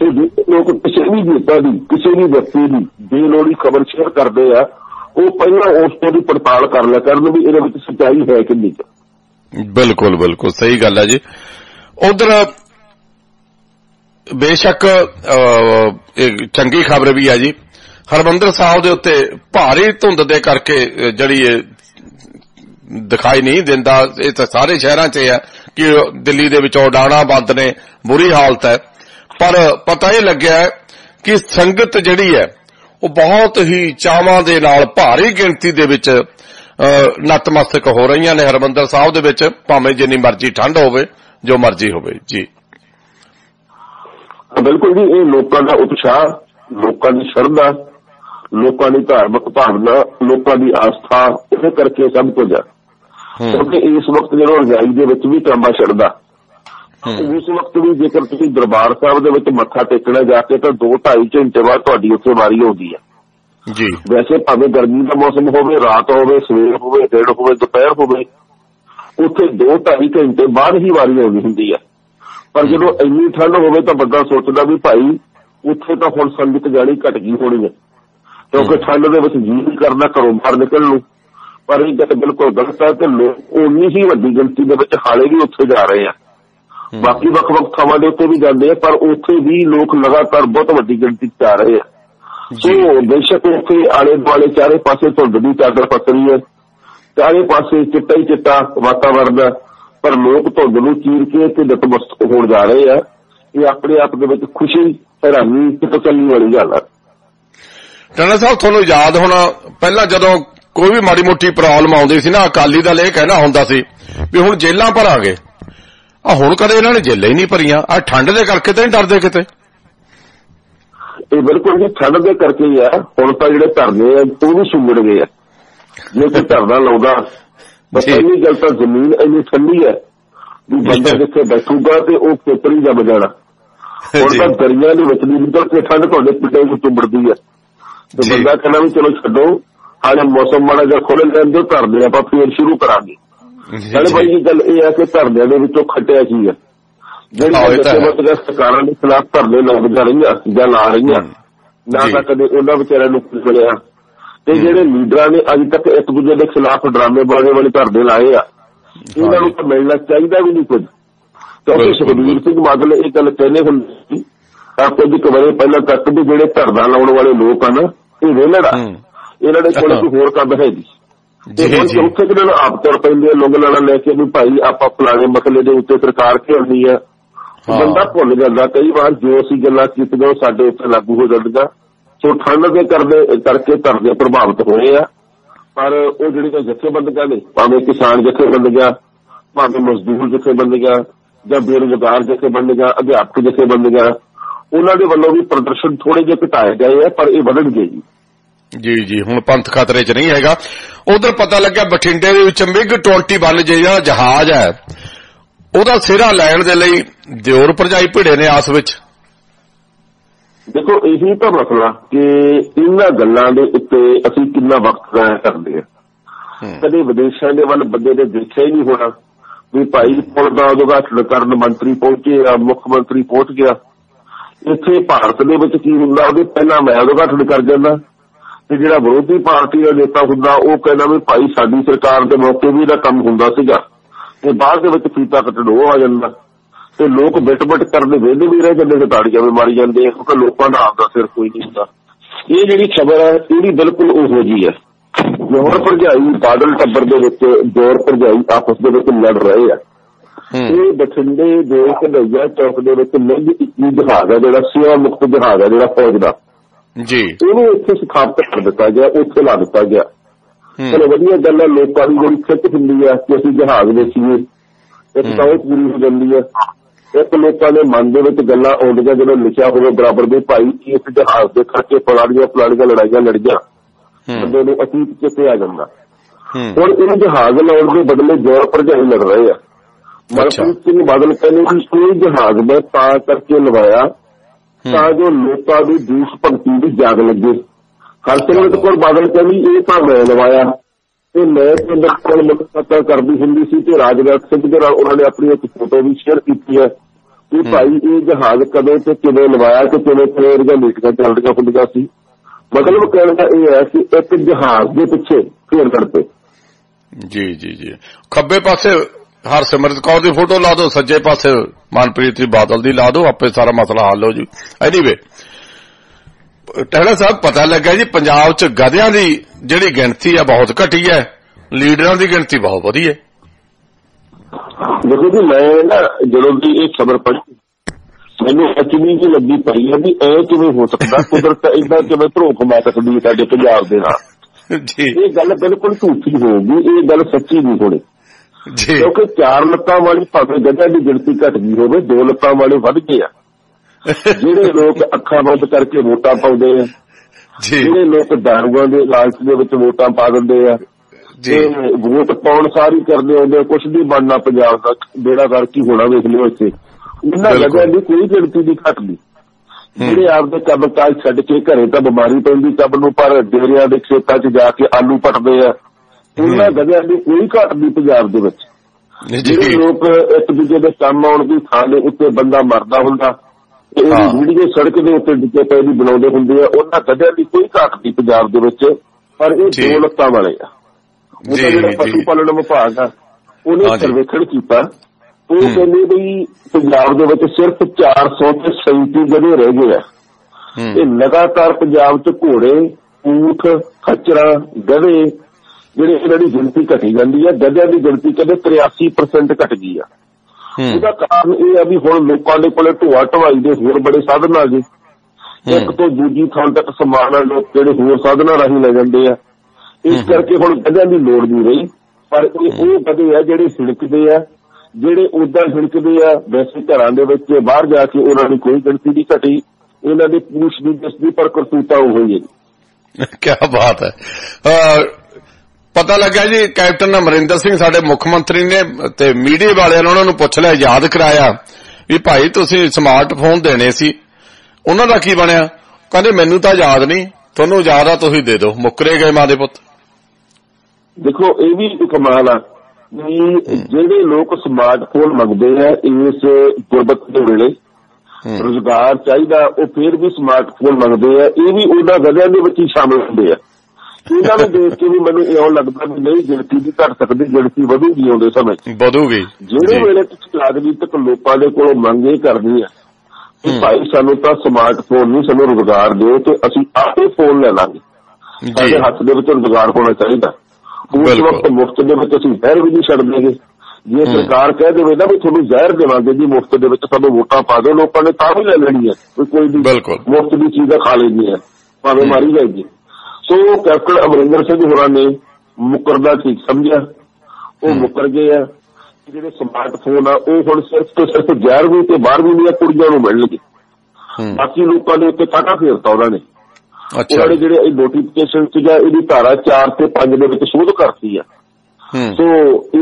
ਤੇ ਲੋਕ ਕਿਸੇ ਵੀ ਨੇਤਾ ਦੀ, ਕਿਸੇ ਵੀ ਵਿਅਕਤੀ ਦੀ ਬੇਲੋੜੀ ਖਬਰ ਸ਼ੇਅਰ ਕਰਦੇ ਆ, ਉਹ ਪਹਿਲਾਂ ਉਸ ਤੋਂ ਦੀ ਪੜਤਾਲ ਕਰ ਲਿਆ ਕਰਨ ਵੀ ਇਹਦੇ ਵਿੱਚ ਸਚਾਈ ਹੈ ਕਿ ਨਹੀਂ। ਬਿਲਕੁਲ ਬਿਲਕੁਲ, ਸਹੀ ਗੱਲ ਹੈ ਜੀ। ਉਧਰ ਬੇਸ਼ੱਕ ਅਹ, ਚੰਗੀ ਖਬਰ ਵੀ ਹੈ ਜੀ। ਹਰਮੰਦਰ ਸਾਹਿਬ ਦੇ ਉੱਤੇ ਭਾਰੀ ਧੁੰਦ ਦੇ ਕਰਕੇ ਜਿਹੜੀ ਇਹ ਦਿਖਾਈ ਨਹੀਂ ਦਿੰਦਾ ਇਹ ਤਾਂ ਸਾਰੇ ਸ਼ਹਿਰਾਂ 'ਚ ਹੈ ਕਿ ਦਿੱਲੀ ਦੇ ਵਿੱਚ ਉਡਾਣਾ ਬੰਦ ਨੇ ਬੁਰੀ ਹਾਲਤ ਹੈ। ਪਰ ਪਤਾ ਇਹ ਲੱਗਿਆ ਕਿ ਸੰਗਤ ਜਿਹੜੀ ਹੈ ਉਹ ਬਹੁਤ ਹੀ ਚਾਵਾਂ ਦੇ ਨਾਲ ਭਾਰੀ ਗਿਣਤੀ ਦੇ ਵਿੱਚ ਨਤਮਸਤਕ ਹੋ ਰਹੀਆਂ ਨੇ ਹਰਮੰਦਰ ਸਾਹਿਬ ਦੇ ਵਿੱਚ ਭਾਵੇਂ ਜਿੰਨੀ ਮਰਜ਼ੀ ਠੰਡ ਹੋਵੇ ਜੋ ਮਰਜ਼ੀ ਹੋਵੇ। ਜੀ। ਬਿਲਕੁਲ ਜੀ ਇਹ ਲੋਕਾਂ ਦਾ ਉਤਸ਼ਾਹ ਲੋਕਾਂ ਦੀ ਸ਼ਰਧਾ ਲੋਕਾਂ ਦੀ ਧਾਰਮਿਕ ਭਾਵਨਾ ਲੋਕਾਂ ਦੀ ਆਸਥਾ ਉਹਦੇ ਕਰਕੇ ਸਭ ਕੁਝ ਹੈ। ਕਿਉਂਕਿ ਇਸ ਵਕਤ ਜਦੋਂ ਰਜਾਈ ਦੇ ਵਿੱਚ ਵੀ ਕਾਂਬਾ ਛੱਡਦਾ। ਹੂੰ। ਉਸ ਵਕਤ ਵੀ ਜੇਕਰ ਤੁਸੀਂ ਦਰਬਾਰ ਸਾਹਿਬ ਦੇ ਵਿੱਚ ਮੱਥਾ ਟੇਕਣਾ ਜਾ ਕੇ ਤਾਂ 2.5 ਘੰਟੇ ਬਾਅਦ ਤੁਹਾਡੀ ਉੱਥੇ ਵਾਰੀ ਆਉਂਦੀ ਹੈ ਜੀ। ਵੈਸੇ ਭਾਵੇਂ ਗਰਮੀ ਦਾ ਮੌਸਮ ਹੋਵੇ ਰਾਤ ਹੋਵੇ ਸਵੇਰ ਹੋਵੇ ਦਿਨ ਹੋਵੇ ਦੁਪਹਿਰ ਹੋਵੇ ਉੱਥੇ 2.5 ਘੰਟੇ ਬਾਅਦ ਹੀ ਵਾਰੀ ਆਉਂਦੀ ਹੁੰਦੀ ਹੈ ਪਰ ਜਦੋਂ ਇੰਨੀ ਠੰਡ ਹੋਵੇ ਤਾਂ ਬੰਦਾ ਸੋਚਦਾ ਵੀ ਭਾਈ ਉੱਥੇ ਤਾਂ ਹੁਣ ਸੰਗਤ ਜਾਣੀ ਘਟ ਗਈ ਹੋਣੀ ਹੈ। ਕਿਉਂਕਿ ਠੰਡ ਦੇ ਵਿੱਚ ਜੀ ਨਹੀਂ ਕਰਦਾ ਘਰੋਂ ਬਾਹਰ ਨਿਕਲਣ ਨੂੰ। ਪਰ ਇਹ ਗੱਲ ਬਿਲਕੁਲ ਗਲਤ ਹੈ ਤੇ ਲੋਕ ਉਨੀ ਹੀ ਵੱਡੀ ਗਿਣਤੀ ਦੇ ਵਿੱਚ ਹਾਲੇ ਵੀ ਉੱਥੇ ਜਾ ਰਹੇ ਆ। ਬਾਕੀ ਵੱਖ-ਵੱਖ ਥਾਵਾਂ ਦੇ ਉੱਤੇ ਵੀ ਜਾਂਦੇ ਆ ਪਰ ਉੱਥੇ ਵੀ ਲੋਕ ਲਗਾਤਾਰ ਬਹੁਤ ਵੱਡੀ ਗਿਣਤੀ 'ਚ ਜਾ ਰਹੇ ਆ। ਸੋ ਜੀ ਬੇਸ਼ੱਕ ਉੱਥੇ ਆਲੇ ਦੁਆਲੇ ਚਾਰੇ ਪਾਸੇ ਧੁੰਦ ਦੀ ਚਾਦਰ ਪਸਰੀ ਹੈ। ਚਾਰੇ ਪਾਸੇ ਚਿੱਟਾ ਹੀ ਚਿੱਟਾ ਵਾਤਾਵਰਨ ਹੈ। ਪਰ ਲੋਕ ਧੁੰਦ ਨੂੰ ਚੀਰ ਕੇ ਤੇ ਨਤਮਸਤਕ ਹੋਣ ਜਾ ਰਹੇ ਆ। ਇਹ ਆਪਣੇ ਆਪ ਦੇ ਵਿੱਚ ਖੁਸ਼ੀ ਹੈਰਾਨੀ ਤੇ ਤਸੱਲੀ ਵਾਲੀ ਗੱਲ ਹੈ ਟਣਾ ਸਾਹਿਬ ਤੁਹਾਨੂੰ ਯਾਦ ਹੋਣਾ ਪਹਿਲਾਂ ਜਦੋਂ ਕੋਈ ਵੀ ਮਾੜੀ ਮੋਟੀ ਪ੍ਰੋਬਲਮ ਆਉਂਦੀ ਸੀ ਨਾ ਅਕਾਲੀ ਦਲ ਇਹ ਕਹਿਣਾ ਹੁੰਦਾ ਸੀ ਵੀ ਹੁਣ ਜੇਲਾਂ ਭਰਾਂਗੇ ਆ ਹੁਣ ਕਦੇ ਇਹਨਾਂ ਨੇ ਜੇਲਾਂ ਹੀ ਨਹੀਂ ਭਰੀਆਂ ਆ ਠੰਡ ਦੇ ਕਰਕੇ ਤਾਂ ਨਹੀਂ ਡਰਦੇ ਕਿਤੇ? ਇਹ ਬਿਲਕੁਲ ਜੀ ਠੰਡ ਦੇ ਕਰਕੇ ਹੀ ਆ। ਹੁਣ ਤਾਂ ਜਿਹੜੇ ਧਰਨੇ ਆ ਉਹ ਵੀ ਸੁੰਗੜ ਗਏ ਆ। ਜੇ ਕੋਈ ਧਰਨਾ ਲਾਉਂਦਾ। ਪਹਿਲੀ ਗੱਲ ਤਾਂ ਜ਼ਮੀਨ ਇੰਨੀ ਠੰਡੀ ਹੈ ਵੀ ਬੰਦਾ। ਜਿੱਥੇ ਬੈਠੂਗਾ ਤੇ ਉਹ ਹੀ ਜੰਮ ਜਾਣਾ ਹੁਣ ਤਾਂ ਦਰਿਆ ਦੇ ਵਿੱਚ ਦੀ ਨਿਕਲ ਕੇ ਠੰਡ ਤੁਹਾਡੇ ਪਿੱਟੇ ਵਿੱਚ ਚੁੰਬੜਦੀ ਹੈ ਤੇ। ਬੰਦਾ ਕਹਿੰਦਾ ਵੀ ਚਲੋ ਛੱਡੋ ਹਾਲੇ ਮੌਸਮ ਮਾੜਾ ਜਿਹਾ ਖੁੱਲ ਲੈਣ ਦਿਓ ਧਰਨੇ ਆਪਾਂ ਫੇਰ ਸ਼ੁਰੂ ਕਰਾਂਗੇ ਨਾਲੇ ਭਾਈ ਜੀ ਗੱਲ ਇਹ ਹੈ ਕਿ ਧਰਨਿਆਂ ਦੇ ਵਿੱਚੋਂ ਖੱਟਿਆ ਕੀ ਹੈ ਹੈ। ਜਥੇਬੰਦੀਆਂ ਸਰਕਾਰਾਂ ਦੇ ਖਿਲਾਫ ਧਰਨੇ ਲਾਉਣ ਜਾ ਰਹੀਆਂ ਜਾਂ ਲਾ ਰਹੀਆਂ। ਨਾ। ਤਾਂ ਕਦੇ ਉਹਨਾਂ ਵਿਚਾਰਿਆਂ ਨੂੰ ਕੁਝ ਮਿਲਿਆ ਤੇ ਜਿਹੜੇ ਲੀਡਰਾਂ ਨੇ ਅੱਜ ਤੱਕ ਇੱਕ ਦੂਜੇ ਦੇ ਖਿਲਾਫ ਡਰਾਮੇ ਬਾਜ਼ੀ ਵਾਲੇ ਧਰਨੇ ਲਾਏ ਆ ਇਹਨਾਂ ਨੂੰ ਤਾਂ ਮਿਲਣਾ ਚਾਹੀਦਾ ਵੀ ਨਹੀਂ ਕੁਝ। ਕਿਉਂਕਿ ਸੁਖਬੀਰ ਸਿੰਘ ਬਾਦਲ ਇਹ ਗੱਲ ਕਹਿੰਦੇ ਹੁੰਦੇ ਸੀ ਆ ਕੁਝ ਕੁ ਵਰੇ ਪਹਿਲਾਂ ਤੱਕ ਵੀ ਜਿਹੜੇ ਧਰਨਾ ਲਾਉਣ ਵਾਲੇ ਲੋਕ ਹਨ ਇਹ ਵੇਲੜਾ। ਇਹਨਾਂ ਦੇ ਕੋਲ ਕੋਈ ਹੋਰ ਕੰਮ ਹੈ ਜੀ ਹੁਣ ਜੀ। ਚੌਥੇ ਦਿਨ ਆਪ ਤੁਰ ਪੈਂਦੇ ਲੋਕ ਲਾਣਾ ਲੈ ਕੇ ਵੀ ਭਾਈ ਆਪਾਂ ਫਲਾਣੇ ਮਸਲੇ ਦੇ ਉੱਤੇ ਸਰਕਾਰ ਘੇਰਨੀ ਆ। ਬੰਦਾ ਭੁੱਲ ਜਾਂਦਾ ਕਈ ਵਾਰ ਜੋ ਅਸੀਂ ਗੱਲਾਂ ਕੀਤੀਆਂ ਸਾਡੇ ਉੱਤੇ ਲਾਗੂ ਹੋ ਜਾਂਦੀਆਂ। ਸੋ ਠੰਡ ਦੇ ਕਰਦੇ, ਕਰਕੇ ਧਰਨੇ ਪ੍ਰਭਾਵਿਤ ਹੋਏ ਆ। ਪਰ ਉਹ ਜਿਹੜੀਆਂ ਜਥੇਬੰਦੀਆਂ ਨੇ ਭਾਵੇਂ ਕਿਸਾਨ ਜਥੇਬੰਦੀਆਂ ਭਾਵੇਂ ਮਜ਼ਦੂਰ ਜਥੇਬੰਦੀਆਂ ਜਾਂ ਬੇਰੁਜ਼ਗਾਰ ਜਥੇਬੰਦੀਆਂ ਅਧਿਆਪਕ ਜਥੇਬੰਦੀਆਂ ਉਹਨਾਂ ਦੇ ਵੱਲੋਂ ਵੀ ਪ੍ਰਦਰਸ਼ਨ ਥੋੜੇ ਜਿਹੇ ਘਟਾਏ ਗਏ ਆ, ਪਰ ਇਹ ਵਧਣਗੇ ਜੀ। ਜੀ ਜੀ, ਹੁਣ ਪੰਥ ਖਤਰੇ 'ਚ ਨਹੀਂ ਹੈਗਾ। ਉਧਰ ਪਤਾ ਲੱਗਿਆ ਬਠਿੰਡੇ ਦੇ ਵਿੱਚ ਮਿਗ 21 ਜਿਹੜਾ ਜਹਾਜ਼ ਹੈ, ਉਹਦਾ ਸਿਹਰਾ ਲੈਣ ਦੇ ਲਈ ਦਿਓਰ ਭਰਜਾਈ ਭਿੜੇ ਨੇ ਆਸ ਵਿੱਚ। ਦੇਖੋ ਇਹੀ ਤਾਂ ਮਸਲਾ ਕਿ ਇਹਨਾਂ ਗੱਲਾਂ ਦੇ ਉੱਤੇ ਅਸੀਂ ਕਿੰਨਾ ਵਕਤ ਜ਼ਾਇਆ ਕਰਦੇ ਆ। ਕਦੇ ਵਿਦੇਸ਼ਾਂ ਦੇ ਵੱਲ ਬੰਦੇ ਨੇ ਦੇਖਿਆ ਹੀ ਨਹੀਂ ਹੋਣਾ ਵੀ ਭਾਈ ਪੁਲ ਦਾ ਉਦਘਾਟਨ ਕਰਨ ਮੰਤਰੀ ਪਹੁੰਚੇ ਆ ਮੁੱਖ ਮੰਤਰੀ ਪਹੁੰਚ ਗਿਆ। ਇੱਥੇ ਭਾਰਤ ਦੇ ਵਿੱਚ ਕੀ ਹੁੰਦਾ ਉਹਦੇ ਪਹਿਲਾਂ ਮੈਂ ਉਦਘਾਟਨ ਕਰ ਜਾਂਦਾ। ਤੇ ਜਿਹੜਾ ਵਿਰੋਧੀ ਪਾਰਟੀ ਦਾ ਨੇਤਾ ਹੁੰਦਾ ਉਹ ਕਹਿੰਦਾ ਵੀ ਭਾਈ ਸਾਡੀ ਸਰਕਾਰ ਦੇ ਮੌਕੇ ਵੀ ਇਹਦਾ ਕੰਮ ਹੁੰਦਾ ਸੀਗਾ। ਤੇ ਬਾਅਦ ਦੇ ਵਿੱਚ ਫੀਤਾ ਕੱਟਣ ਉਹ ਆ ਜਾਂਦਾ। ਤੇ ਲੋਕ ਬਿਟ-ਬਿਟ ਕਰਦੇ ਵੇਲੇ ਵੀ ਰਹਿ ਜਾਂਦੇ ਤੇ ਤਾੜੀਆਂ ਵੀ ਮਾਰੀ ਜਾਂਦੇ ਆ ਕਿਉਂਕਿ ਲੋਕਾਂ ਦਾ ਆਪਦਾ ਸਿਰ ਕੋਈ ਨਹੀਂ ਹੁੰਦਾ। ਇਹ ਜਿਹੜੀ ਖਬਰ ਹੈ ਇਹਦੀ ਬਿਲਕੁਲ ਉਹੋ ਜੀ ਹੈ। ਜੋਹਰ ਭਰਜਾਈ ਬਾਦਲ ਟੱਬਰ ਦੇ ਵਿੱਚ ਜੋਹਰ ਭਰਜਾਈ ਆਪਸ ਦੇ ਵਿੱਚ ਲੜ ਰਹੇ ਆ। ਇਹ ਬਠਿੰਡੇ ਦੇ ਕਢਈਆ ਚੌਕ ਦੇ ਵਿੱਚ ਲਿੰਗ ਇੱਕੀ ਜਹਾਜ਼ ਹੈ ਜਿਹੜਾ ਸੇਵਾ ਮੁਕਤ ਜਹਾਜ਼ ਹੈ ਜਿਹੜਾ ਫੌਜ ਦਾ। ਜੀ। ਉਹਨੂੰ ਇੱਥੇ ਸਥਾਪਿਤ ਕਰ ਦਿੱਤਾ ਗਿਆ ਉੱਥੇ ਲਾ ਦਿੱਤਾ ਗਿਆ। ਚਲੋ ਵਧੀਆ ਗੱਲ ਹੈ ਲੋਕਾਂ ਦੀ ਜਿਹੜੀ ਖਿੱਚ ਹੁੰਦੀ ਹੈ ਕਿ ਅਸੀਂ ਜਹਾਜ਼ ਵੇਚੀਏ ਇੱਕ ਤਾਂ ਉਹ ਪੂਰੀ ਹੋ ਜਾਂਦੀ ਹੈ। ਇੱਕ ਲੋਕਾਂ ਦੇ ਮਨ ਦੇ ਵਿੱਚ ਗੱਲਾਂ ਆਉਂਦੀਆਂ ਜਦੋਂ ਲਿਖਿਆ ਹੋਵੇ ਬਰਾਬਰ ਦੇ ਭਾਈ ਇਸ ਜਹਾਜ਼ ਦੇ ਖਰਚੇ ਫਲਾੜੀਆਂ ਫਲਾੜੀਆਂ ਲੜਾਈਆਂ ਲੜੀਆਂ ਬੰਦੇ ਨੂੰ ਅਤੀਤ ਚਿੱਤੇ ਆ ਜਾਂਦਾ? ਹੁਣ ਇਹ ਜਹਾਜ਼ ਲਾਉਣ ਦੇ ਬਦਲੇ ਜੋਰ ਭਰਜਾਈ ਲੜ ਰਹੇ ਆ। ਮਨਪ੍ਰੀਤ ਸਿੰਘ ਬਾਦਲ ਕਹਿੰਦੇ ਕਿ ਇਹ ਜਹਾਜ਼ ਮੈਂ ਤਾਂ ਕਰਕੇ ਲਵਾਇਆ ਤਾਂ ਜੋ ਲੋਕਾਂ ਦੀ ਦੇਸ਼ ਭਗਤੀ ਦੀ ਜਾਗ ਲੱਗੇ। ਹਰਸਿਮਰਤ ਕੌਰ ਬਾਦਲ ਕਹਿੰਦੀ ਇਹ ਤਾਂ ਮੈਂ ਲਵਾਇਆ। ਤੇ ਮੈਂ ਮੇਰੇ ਕੋਲ ਮੁਲਾਕਾਤਾਂ ਕਰਦੀ ਹੁੰਦੀ ਸੀ ਤੇ ਰਾਜਨਾਥ ਸਿੰਘ ਦੇ ਨਾਲ ਉਹਨਾਂ ਨੇ ਆਪਣੀ ਇੱਕ ਫੋਟੋ ਵੀ ਸ਼ੇਅਰ ਕੀਤੀ ਹੈ। ਕਿ ਭਾਈ ਇਹ ਜਹਾਜ਼ ਕਦੋਂ ਤੇ ਕਿਵੇਂ ਲਵਾਇਆ ਤੇ ਕਿਵੇਂ ਕਿਵੇਂ ਦੀਆਂ ਮੀਟਿੰਗਾਂ ਚੱਲਦੀਆਂ ਹੁੰਦੀਆਂ ਸੀ? ਮਤਲਬ ਕਹਿਣ ਦਾ ਇਹ ਹੈ ਕਿ ਇੱਕ ਜਹਾਜ਼ ਦੇ ਪਿੱਛੇ ਫੇਰ ਕਰਦੇ ਜੀ ਜੀ ਜੀ। ਖੱਬੇ ਪਾਸੇ ਹਰਸਿਮਰਤ ਕੌਰ ਦੀ ਫੋਟੋ ਲਾ ਦਿਓ ਸੱਜੇ ਪਾਸੇ ਮਨਪ੍ਰੀਤ ਜੀ ਬਾਦਲ ਦੀ ਲਾ ਦਿਓ ਆਪੇ ਸਾਰਾ ਮਸਲਾ ਹੱਲ ਹੋ ਜੂ। ਐਨੀਵੇ ਟਹਿਲਾ ਸਾਹਿਬ ਪਤਾ ਲੱਗਾ ਜੀ ਪੰਜਾਬ 'ਚ ਗਧਿਆਂ ਦੀ ਜਿਹੜੀ ਗਿਣਤੀ ਆ ਬਹੁਤ ਘਟੀ ਹੈ ਲੀਡਰਾਂ ਦੀ ਗਿਣਤੀ ਬਹੁਤ ਵਧੀ ਹੈ। ਦੇਖੋ ਜੀ ਮੈਂ ਨਾ ਜਦੋਂ ਦੀ ਇਹ ਖਬਰ ਪੜ੍ਹੀ ਮੈਨੂੰ ਅਚਨੀ ਜੀ ਲੱਗੀ ਪਈ ਹੈ ਵੀ ਇਹ ਕਿਵੇਂ ਹੋ ਸਕਦਾ ਕੁਦਰਤ ਇਦਾਂ ਕਿਵੇਂ ਧਰੋਖ ਮਾ ਸਕਦੀ ਹੈ ਸਾਡੇ ਪੰਜਾਬ ਦੇ ਨਾਲ। ਜੀ। ਇਹ ਗੱਲ ਬਿਲਕੁਲ ਝੂਠੀ ਹੋਊਗੀ ਇਹ ਗੱਲ ਸੱਚੀ ਨਹੀਂ ਹੋਣੀ। ਜੀ। ਕਿਉਂਕਿ ਚਾਰ ਲੱਤਾਂ ਵਾਲੀ ਭਾਵੇਂ ਗਧਿਆਂ ਦੀ ਗਿਣਤੀ ਘਟ ਗਈ ਹੋਵੇ ਦੋ ਲੱਤਾਂ ਵਾਲੇ ਵੱਧ ਗਏ ਆ। ਜਿਹੜੇ ਲੋਕ ਅੱਖਾਂ ਬੰਦ ਕਰਕੇ ਵੋਟਾਂ ਪਾਉਂਦੇ ਆ ਜਿਹੜੇ ਲੋਕ ਦਾਰੂਆਂ ਦੇ ਲਾਲਚ ਦੇ ਵਿੱਚ ਵੋਟਾਂ ਪਾ ਦਿੰਦੇ ਆ ਤੇ ਵੋਟ ਪਾਉਣ ਸਾਰੀ ਕਰਦੇ ਹੁੰਦੇ ਕੁਝ ਨਹੀਂ ਬਣਨਾ ਪੰਜਾਬ ਦਾ ਬੇੜਾ ਕਰ ਕੀ ਹੋਣਾ ਵੇਖ ਲਿਓ ਇੱਥੇ। ਉਹਨਾਂ। ਜਗ੍ਹਾ ਦੀ ਕੋਈ ਗਿਣਤੀ ਦੀ ਘਟ ਨਹੀਂ ਜਿਹੜੇ ਆਪਦੇ ਕੰਮ ਕਾਜ ਛੱਡ ਕੇ ਘਰੇ ਤਾਂ ਬਿਮਾਰੀ ਪੈਂਦੀ ਸਭ ਨੂੰ ਪਰ ਡੇਰਿਆਂ ਦੇ ਖੇਤਾਂ 'ਚ ਜਾ ਕੇ ਆਲੂ ਪਟਦੇ ਆ। ਉਹਨਾਂ ਜਗ੍ਹਾ ਦੀ ਕੋਈ ਘਟ ਨਹੀਂ ਪੰਜਾਬ ਦੇ ਵਿੱਚ। ਜਿਹੜੇ ਲੋਕ ਇੱਕ ਦੂਜੇ ਦੇ ਕੰਮ ਆਉਣ ਦੀ ਥਾਂ ਦੇ ਉੱਤੇ ਬੰਦਾ ਮਰਦਾ ਹੁੰਦਾ ਤੇ ਹਾਂ। ਉਹਦੀ ਵੀਡੀਓ ਸੜਕ ਦੇ ਉੱਤੇ ਡਿੱਗੇ ਪਏ ਦੀ ਬਣਾਉਂਦੇ ਹੁੰਦੇ ਆ ਉਹਨਾਂ ਜਗ੍ਹਾ ਦੀ ਕੋਈ ਘਾਟ ਨਹੀਂ ਪੰਜਾਬ ਦੇ ਵਿੱਚ ਪਰ ਇਹ। ਦੋ ਲੱਤਾਂ ਵਾਲੇ ਆ। ਉਹ ਜੀ, ਤਾਂ ਜਿਹੜਾ। ਪਸ਼ੂ ਪਾਲਣ ਵਿਭਾਗ ਆ ਉਹਨੇ। ਸਰਵੇਖਣ ਕੀਤਾ। ਉਹ। ਕਹਿੰਦੇ ਵੀ ਪੰਜਾਬ ਦੇ ਵਿੱਚ ਸਿਰਫ 400 ਤੇ 37 ਜਗ੍ਹਾ ਰਹਿ ਗਏ ਆ। ਇਹ ਲਗਾਤਾਰ ਪੰਜਾਬ 'ਚ ਘੋੜੇ ਊਠ ਖੱਚਰਾਂ ਗਧੇ ਜਿਹੜੇ ਇਹਨਾਂ ਦੀ ਗਿਣਤੀ ਘਟੀ ਜਾਂਦੀ ਹੈ ਗਧਿਆਂ ਦੀ ਗਿਣਤੀ ਕਹਿੰਦੇ 83% ਘਟ ਗਈ ਆ। ਉਹਦਾ ਕਾਰਨ ਇਹ ਆ ਵੀ ਹੁਣ ਲੋਕਾਂ ਦੇ ਕੋਲੇ ਢੋਆ ਢਵਾਈ ਦੇ ਹੋਰ ਬੜੇ ਸਾਧਨ ਆ ਗਏ। ਇੱਕ ਤੋਂ ਦੂਜੀ ਥਾਂ ਤੱਕ ਸਮਾਨ ਲੋਕ ਜਿਹੜੇ ਹੋਰ ਸਾਧਨਾਂ ਰਾਹੀਂ ਲੈ ਜਾਂਦੇ ਆ। ਇਸ ਕਰਕੇ ਹੁਣ ਗਧਿਆਂ ਦੀ ਲੋੜ ਨਹੀਂ ਰਹੀ ਪਰ ਇਹ ਉਹ ਗਧੇ ਆ ਜਿਹੜੇ ਹਿੜਕਦੇ ਆ ਜਿਹੜੇ ਉਦਾਂ ਹਿੜਕਦੇ ਆ ਵੈਸੇ ਘਰਾਂ ਦੇ ਵਿੱਚ ਬਾਹਰ ਜਾ ਕੇ ਉਹਨਾਂ ਦੀ ਕੋਈ ਗਿਣਤੀ ਨਹੀਂ ਘਟੀ ਇਹਨਾਂ ਦੀ ਪੂਛ ਦੀ ਦਿਸਦੀ ਪਰ ਕਰਤੂਤਾ ਉਹ ਹੀ ਹੈ ਕੀ ਬਾਤ ਹੈ। ਪਤਾ ਲੱਗਾ ਜੀ ਕੈਪਟਨ ਅਮਰਿੰਦਰ ਸਿੰਘ ਸਾਡੇ ਮੁੱਖ ਮੰਤਰੀ ਨੇ ਤੇ ਮੀਡੀਆ ਵਾਲਿਆਂ ਨੇ ਉਹਨਾਂ ਨੂੰ ਪੁੱਛ ਲਿਆ ਯਾਦ ਕਰਾਇਆ ਵੀ ਭਾਈ ਤੁਸੀਂ ਸਮਾਰਟਫੋਨ ਦੇਣੇ ਸੀ। ਉਹਨਾਂ ਦਾ ਕੀ ਬਣਿਆ? ਕਹਿੰਦੇ ਮੈਨੂੰ ਤਾਂ ਯਾਦ ਨਹੀਂ ਤੁਹਾਨੂੰ ਯਾਦ ਆ ਤੁਸੀਂ ਦੇ ਦਿਓ। ਮੁੱਕਰੇ ਗਏ ਮਾਂ ਦੇ ਪੁੱਤ। ਦੇਖੋ ਇਹ ਵੀ ਇੱਕ ਕਮਾਲ ਆ ਵੀ ਜਿਹੜੇ ਲੋਕ ਸਮਾਰਟਫੋਨ ਮੰਗਦੇ ਆ ਇਸ ਗੁਰਬਤ ਦੇ ਵੇਲੇ। ਰੋਜ਼ਗਾਰ ਚਾਹੀਦਾ ਉਹ ਫਿਰ ਵੀ ਸਮਾਰਟਫੋਨ ਮੰਗਦੇ ਆ ਇਹ ਵੀ ਉਹਨਾਂ ਗਧਿਆਂ ਦੇ ਵਿੱਚ ਹੀ ਸ਼ਾਮਲ ਹੁੰਦੇ ਆ ਇਹਨਾਂ ਨੂੰ ਦੇਖ ਕੇ ਵੀ ਮੈਨੂੰ ਇਉਂ ਲੱਗਦਾ ਵੀ ਨਹੀਂ ਗਿਣਤੀ ਦੀ ਘਟ ਸਕਦੀ ਗਿਣਤੀ ਵਧੂਗੀ ਆਉਂਦੇ ਸਮੇਂ। ਵਧੂਗੀ ਜਿਹੜੇ। ਵੇਲੇ ਤੁਸੀਂ ਰਾਜਨੀਤਿਕ ਲੋਕਾਂ ਦੇ ਕੋਲੋਂ ਮੰਗ ਇਹ ਕਰਨੀ ਆ ਕਿ। ਭਾਈ ਸਾਨੂੰ ਤਾਂ ਸਮਾਰਟਫੋਨ ਨਹੀਂ ਸਾਨੂੰ ਰੋਜ਼ਗਾਰ ਦਿਓ ਤੇ ਅਸੀਂ ਆਪੇ ਫੋਨ ਲੈ ਲਾਂਗੇ ਜੀ ਸਾਡੇ ਹੱਥ ਦੇ ਵਿੱਚ ਰੋਜ਼ਗਾਰ ਹੋਣਾ ਚਾਹੀਦਾ ਉਸ। ਵਕਤ ਮੁਫਤ ਦੇ ਵਿੱਚ ਅਸੀਂ ਜ਼ਹਿਰ ਵੀ ਨਹੀਂ ਛੱਡ ਦੇਗੇ ਜੇ। ਸਰਕਾਰ ਕਹਿ ਦੇਵੇ ਨਾ ਵੀ ਤੁਹਾਨੂੰ ਜ਼ਹਿਰ ਦੇਵਾਂਗੇ ਜੀ ਮੁਫਤ ਦੇ ਵਿੱਚ ਸਾਨੂੰ ਵੋਟਾਂ ਪਾ ਦਿਓ ਲੋਕਾਂ ਨੇ ਤਾਂ ਵੀ ਲੈ ਲੈਣੀ ਹੈ ਕੋਈ ਵੀ। ਮੁਫਤ ਦੀ ਚੀਜ਼ ਖਾ ਲੈਣੀ ਹੈ ਭਾਵੇਂ। ਮਾਰੀ ਜਾਏਗੀ ਸੋ ਕੈਪਟਨ ਅਮਰਿੰਦਰ ਸਿੰਘ ਹੋਰਾਂ ਨੇ ਮੁਕਰਦਾ ਠੀਕ ਸਮਝਿਆ ਉਹ। ਮੁਕਰ ਗਏ ਆ ਜਿਹੜੇ ਸਮਾਰਟਫੋਨ ਆ ਉਹ ਹੁਣ ਸਿਰਫ ਤੇ ਸਿਰਫ 11ਵੀਂ ਤੇ 12ਵੀਂ ਦੀਆਂ ਕੁੜੀਆਂ ਨੂੰ ਮਿਲਣਗੇ ਬਾਕੀ ਲੋਕਾਂ ਦੇ ਉੱਤੇ ਕਾਟਾ ਫੇਰਤਾ ਉਹਨਾਂ ਨੇ ਉਹਨਾਂ ਨੇ ਜਿਹੜੇ ਇਹ ਨੋਟੀਫਿਕੇਸ਼ਨ ਸੀਗਾ ਇਹਦੀ ਧਾਰਾ 4 ਤੇ 5 ਦੇ ਵਿੱਚ ਸੋਧ ਕਰਤੀ ਆ। ਸੋ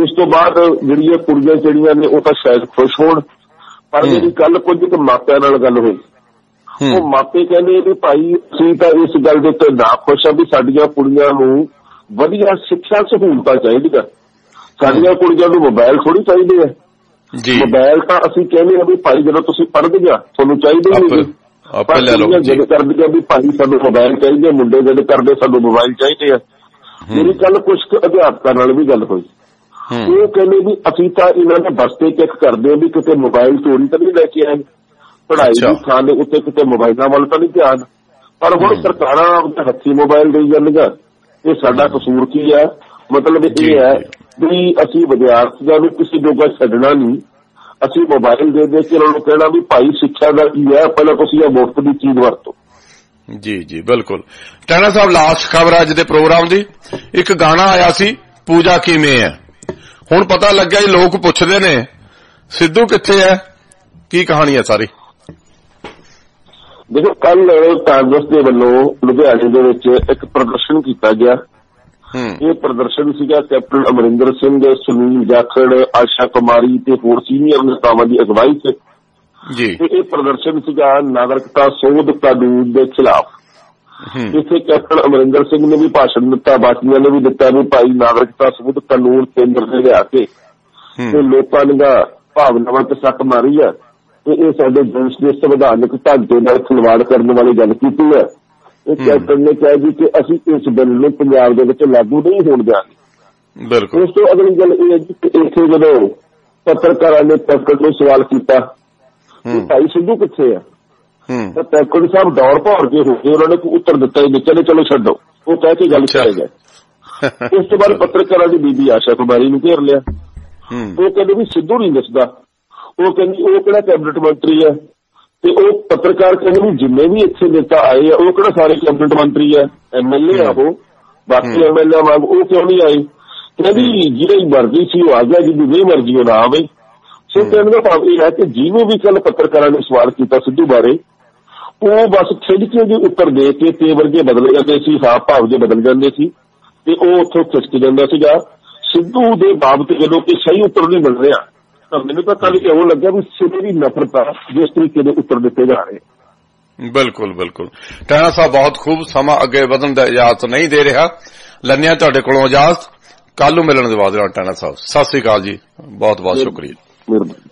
ਇਸ ਤੋਂ ਬਾਅਦ ਜਿਹੜੀਆਂ ਕੁੜੀਆਂ ਜਿਹੜੀਆਂ ਨੇ ਉਹ ਤਾਂ ਸ਼ਾਇਦ ਖੁਸ਼ ਹੋਣ ਪਰ। ਜਿਹੜੀ ਕੱਲ ਕੁਝ ਕੁ ਮਾਪਿਆਂ ਨਾਲ ਗੱਲ ਹੋਈ। ਉਹ ਮਾਪੇ ਕਹਿੰਦੇ ਵੀ ਭਾਈ ਅਸੀਂ ਤਾਂ ਇਸ ਗੱਲ ਦੇ ਉੱਤੇ ਨਾ ਖੁਸ਼ ਆ ਵੀ ਸਾਡੀਆਂ ਕੁੜੀਆਂ ਨੂੰ ਵਧੀਆ ਸਿੱਖਿਆ ਸਹੂਲਤਾਂ ਚਾਹੀਦੀਆਂ। ਸਾਡੀਆਂ ਕੁੜੀਆਂ ਨੂੰ ਮੋਬਾਈਲ ਥੋੜੀ ਚਾਹੀਦੇ ਆ। ਜੀ। ਮੋਬਾਈਲ ਤਾਂ ਅਸੀਂ ਕਹਿੰਦੇ ਆ ਵੀ ਭਾਈ ਜਦੋਂ ਤੁਸੀਂ ਪੜ੍ਹਦੇ ਆ ਤੁਹਾਨੂੰ ਚਾਹੀਦੇ ਨਹੀਂ। ਆਪੇ ਲੈ ਲਓ ਜੀ ਜਿੱਦ ਕਰਦੀਆਂ ਵੀ ਭਾਈ ਸਾਨੂੰ ਮੋਬਾਈਲ ਚਾਹੀਦੇ ਮੁੰਡੇ ਜਿੱਦ ਕਰਦੇ ਸਾਨੂੰ ਮੋਬਾਈਲ ਚਾਹੀਦੇ ਆ। ਮੇਰੀ ਕੱਲ ਕੁਝ ਅਧਿਆਪਕਾਂ ਨਾਲ ਵੀ ਗੱਲ ਹੋਈ। ਉਹ ਕਹਿੰਦੇ ਵੀ ਅਸੀਂ ਤਾਂ ਇਹਨਾਂ ਦੇ ਬਸਤੇ ਚੈੱਕ ਕਰਦੇ ਆ ਵੀ ਕਿਤੇ ਮੋਬਾਈਲ ਚੋਰੀ ਤਾਂ ਨਹੀਂ ਲੈ ਕੇ ਆਏ। ਪੜ੍ਹਾਈ। ਦੀ ਥਾਂ ਦੇ ਉੱਤੇ ਕਿਤੇ ਮੋਬਾਈਲਾਂ ਵੱਲ ਤਾਂ ਨਹੀਂ ਧਿਆਨ। ਪਰ ਹੁਣ। ਸਰਕਾਰਾਂ ਆਪਣੇ ਹੱਥੀ ਮੋਬਾਈਲ ਦੇਈ ਜਾਂਦੀਆਂ ਇਹ ਸਾਡਾ ਕਸੂਰ ਕੀ ਆ? ਮਤਲਬ ਇਹ ਹੈ। ਵੀ ਅਸੀਂ ਵਿਦਿਆਰਥੀਆਂ ਨੂੰ ਕਿਸੇ ਜੋਗਾ ਛੱਡਣਾ ਨਹੀਂ। ਅਸੀਂ ਮੋਬਾਈਲ ਦੇ ਦੇ ਕੇ ਉਹਨਾਂ ਨੂੰ ਕਹਿਣਾ ਵੀ ਭਾਈ ਸਿੱਖਿਆ ਦਾ ਕੀ ਹੈ? ਪਹਿਲਾਂ ਤੁਸੀਂ ਇਹ ਮੁਫਤ ਦੀ ਚੀਜ਼ ਵਰਤੋ। ਜੀ ਜੀ ਬਿਲਕੁਲ। ਟਾਣਾ ਸਾਹਿਬ ਲਾਸਟ ਖਬਰ ਅੱਜ ਦੇ ਪ੍ਰੋਗਰਾਮ ਦੀ। ਇੱਕ ਗਾਣਾ ਆਇਆ ਸੀ ਪੂਜਾ ਕਿਵੇਂ ਹੈ? ਹੁਣ ਪਤਾ ਲੱਗਿਆ ਜੀ ਲੋਕ ਪੁੱਛਦੇ ਨੇ ਸਿੱਧੂ ਕਿੱਥੇ ਹੈ? ਕੀ ਕਹਾਣੀ ਹੈ ਸਾਰੀ? ਦੇਖੋ ਕੱਲ ਕਾਂਗਰਸ ਦੇ ਵੱਲੋਂ ਲੁਧਿਆਣੇ ਦੇ ਵਿੱਚ ਇੱਕ ਪ੍ਰਦਰਸ਼ਨ ਕੀਤਾ ਗਿਆ। ਇਹ ਪ੍ਰਦਰਸ਼ਨ ਸੀਗਾ ਕੈਪਟਨ ਅਮਰਿੰਦਰ ਸਿੰਘ ਸੁਨੀਲ ਜਾਖੜ ਆਸ਼ਾ ਕੁਮਾਰੀ ਤੇ ਹੋਰ ਸੀਨੀਅਰ ਨੇਤਾਵਾਂ ਦੀ ਅਗਵਾਈ 'ਚ ਜੀ। ਇਹ ਪ੍ਰਦਰਸ਼ਨ ਸੀਗਾ ਨਾਗਰਿਕਤਾ ਸੋਧ ਕਾਨੂੰਨ ਦੇ ਖਿਲਾਫ। ਇੱਥੇ ਕੈਪਟਨ ਅਮਰਿੰਦਰ ਸਿੰਘ ਨੇ ਵੀ ਭਾਸ਼ਣ ਦਿੱਤਾ ਬਾਕੀਆਂ ਨੇ ਵੀ ਦਿੱਤਾ ਵੀ ਭਾਈ ਨਾਗਰਿਕਤਾ ਸੋਧ ਕਾਨੂੰਨ ਕੇਂਦਰ ਦੇ ਲਿਆ ਕੇ। ਤੇ ਲੋਕਾਂ ਦੀਆਂ ਭਾਵਨਾਵਾਂ ਤੇ ਸੱਟ ਮਾਰੀ ਆ। ਤੇ ਇਹ ਸਾਡੇ ਦੇਸ਼ ਦੇ ਸੰਵਿਧਾਨਕ ਢਾਂਚੇ ਨਾਲ ਖਿਲਵਾੜ ਕਰਨ ਵਾਲੀ ਗੱਲ ਕੀਤੀ ਹੈ ਇਹ ਕੈਪਟਨ ਨੇ ਕਿਹਾ ਜੀ ਕਿ ਅਸੀਂ ਇਸ ਬਿੱਲ ਨੂੰ ਪੰਜਾਬ ਦੇ ਵਿੱਚ ਲਾਗੂ ਨਹੀਂ ਹੋਣ ਦਿਆਂਗੇ। ਬਿਲਕੁਲ। ਉਸ ਤੋਂ ਅਗਲੀ ਗੱਲ ਇਹ ਹੈ ਜੀ ਕਿ ਇੱਥੇ ਜਦੋਂ ਪੱਤਰਕਾਰਾਂ ਨੇ ਪੈਕਟ ਨੂੰ ਸਵਾਲ ਕੀਤਾ ਕਿ ਭਾਈ ਸਿੱਧੂ ਕਿੱਥੇ ਆ? ਹੂੰ। ਤਾਂ ਪੈਕਟ ਸਾਹਿਬ ਦੌੜ ਭੌੜ ਕੇ ਹੋ ਗਏ ਉਹਨਾਂ ਨੇ ਕੋਈ ਉੱਤਰ ਦਿੱਤਾ ਹੀ ਨਹੀਂ ਚਲੋ ਚਲੋ ਛੱਡੋ। ਉਹ ਕਹਿ ਕੇ ਗੱਲ। ਚਲੇ ਗਏ। ਉਸ ਤੋਂ ਬਾਅਦ ਪੱਤਰਕਾਰਾਂ ਦੀ ਬੀਬੀ ਆਸ਼ਾ ਕੁਮਾਰੀ ਨੂੰ ਘੇਰ ਲਿਆ। ਹੂੰ। ਉਹ ਕਹਿੰਦੇ ਵੀ ਸਿੱਧੂ ਨਹੀਂ ਦੱਸਦਾ। ਉਹ ਕਹਿੰਦੀ ਉਹ ਕਿਹੜਾ ਕੈਬਨਿਟ ਮੰਤਰੀ ਹੈ ਤੇ ਉਹ ਪੱਤਰਕਾਰ ਕਹਿੰਦੇ ਵੀ ਜਿੰਨੇ ਵੀ ਇੱਥੇ ਨੇਤਾ ਆਏ ਆ ਉਹ ਕਿਹੜਾ ਸਾਰੇ ਕੈਬਨਿਟ ਮੰਤਰੀ ਹੈ ਐਮਐਲਏ ਆ ਉਹ। ਬਾਕੀ। ਐਮਐਲਏ ਵਾਂਗ ਉਹ ਕਿਉਂ ਨਹੀਂ ਆਏ? ਕਹਿੰਦੀ ਜਿਹੜੀ ਮਰਜ਼ੀ ਸੀ ਉਹ ਆ ਗਿਆ ਜਿਹਦੀ ਨਹੀਂ ਮਰਜ਼ੀ ਉਹ ਨਾ ਆਵੇ। ਸੋ ਕਹਿਣ ਦਾ ਭਾਵ ਇਹ ਹੈ ਕਿ ਜਿਹਨੂੰ ਵੀ ਕੱਲ ਪੱਤਰਕਾਰਾਂ ਨੇ ਸਵਾਲ ਕੀਤਾ ਸਿੱਧੂ ਬਾਰੇ ਉਹ ਬਸ ਕੇ ਜੀ ਉੱਤਰ ਦੇ ਕੇ ਤੇ ਵਰਗੇ ਬਦਲ ਜਾਂਦੇ ਸੀ ਹਾਵ ਭਾਵ ਜੇ ਬਦਲ ਜਾਂਦੇ ਸੀ ਤੇ ਉਹ ਉੱਥੋਂ ਖਿਸਕ ਜਾਂਦਾ ਸੀਗਾ। ਸਿੱਧੂ ਦੇ ਬਾਬਤ ਜਦੋਂ ਕਿ ਸਹੀ ਉੱਤਰ ਨਹੀਂ ਮਿਲ ਰਿਹਾ। ਮੈਨੂੰ ਤਾਂ ਕੱਲ ਇਉਂ ਲੱਗਿਆ ਵੀ ਸਿਰੇ ਦੀ ਨਫ਼ਰਤ ਆ ਜਿਸ ਤਰੀਕੇ ਦੇ ਉੱਤਰ ਦਿੱਤੇ ਜਾ ਰਹੇ। ਬਿਲਕੁਲ ਬਿਲਕੁਲ। ਟਾਣਾ ਸਾਹਿਬ ਬਹੁਤ ਖੂਬ ਸਮਾਂ ਅੱਗੇ ਵਧਣ ਦਾ ਇਜਾਜ਼ਤ ਨਹੀਂ ਦੇ ਰਿਹਾ। ਲੰਨਿਆ ਤੁਹਾਡੇ ਕੋਲੋਂ ਇਜਾਜ਼ਤ। ਕੱਲ ਨੂੰ ਮਿਲਣ ਦੇ ਬਾਅਦ ਟਾਣਾ ਸਾਹਿਬ। ਸਤਿ ਸ੍ਰੀ ਅਕਾਲ ਜੀ। ਬਹੁਤ ਬਹੁਤ ਸ਼ੁਕਰੀਆ। ਮਿਹਰਬਾਨੀ।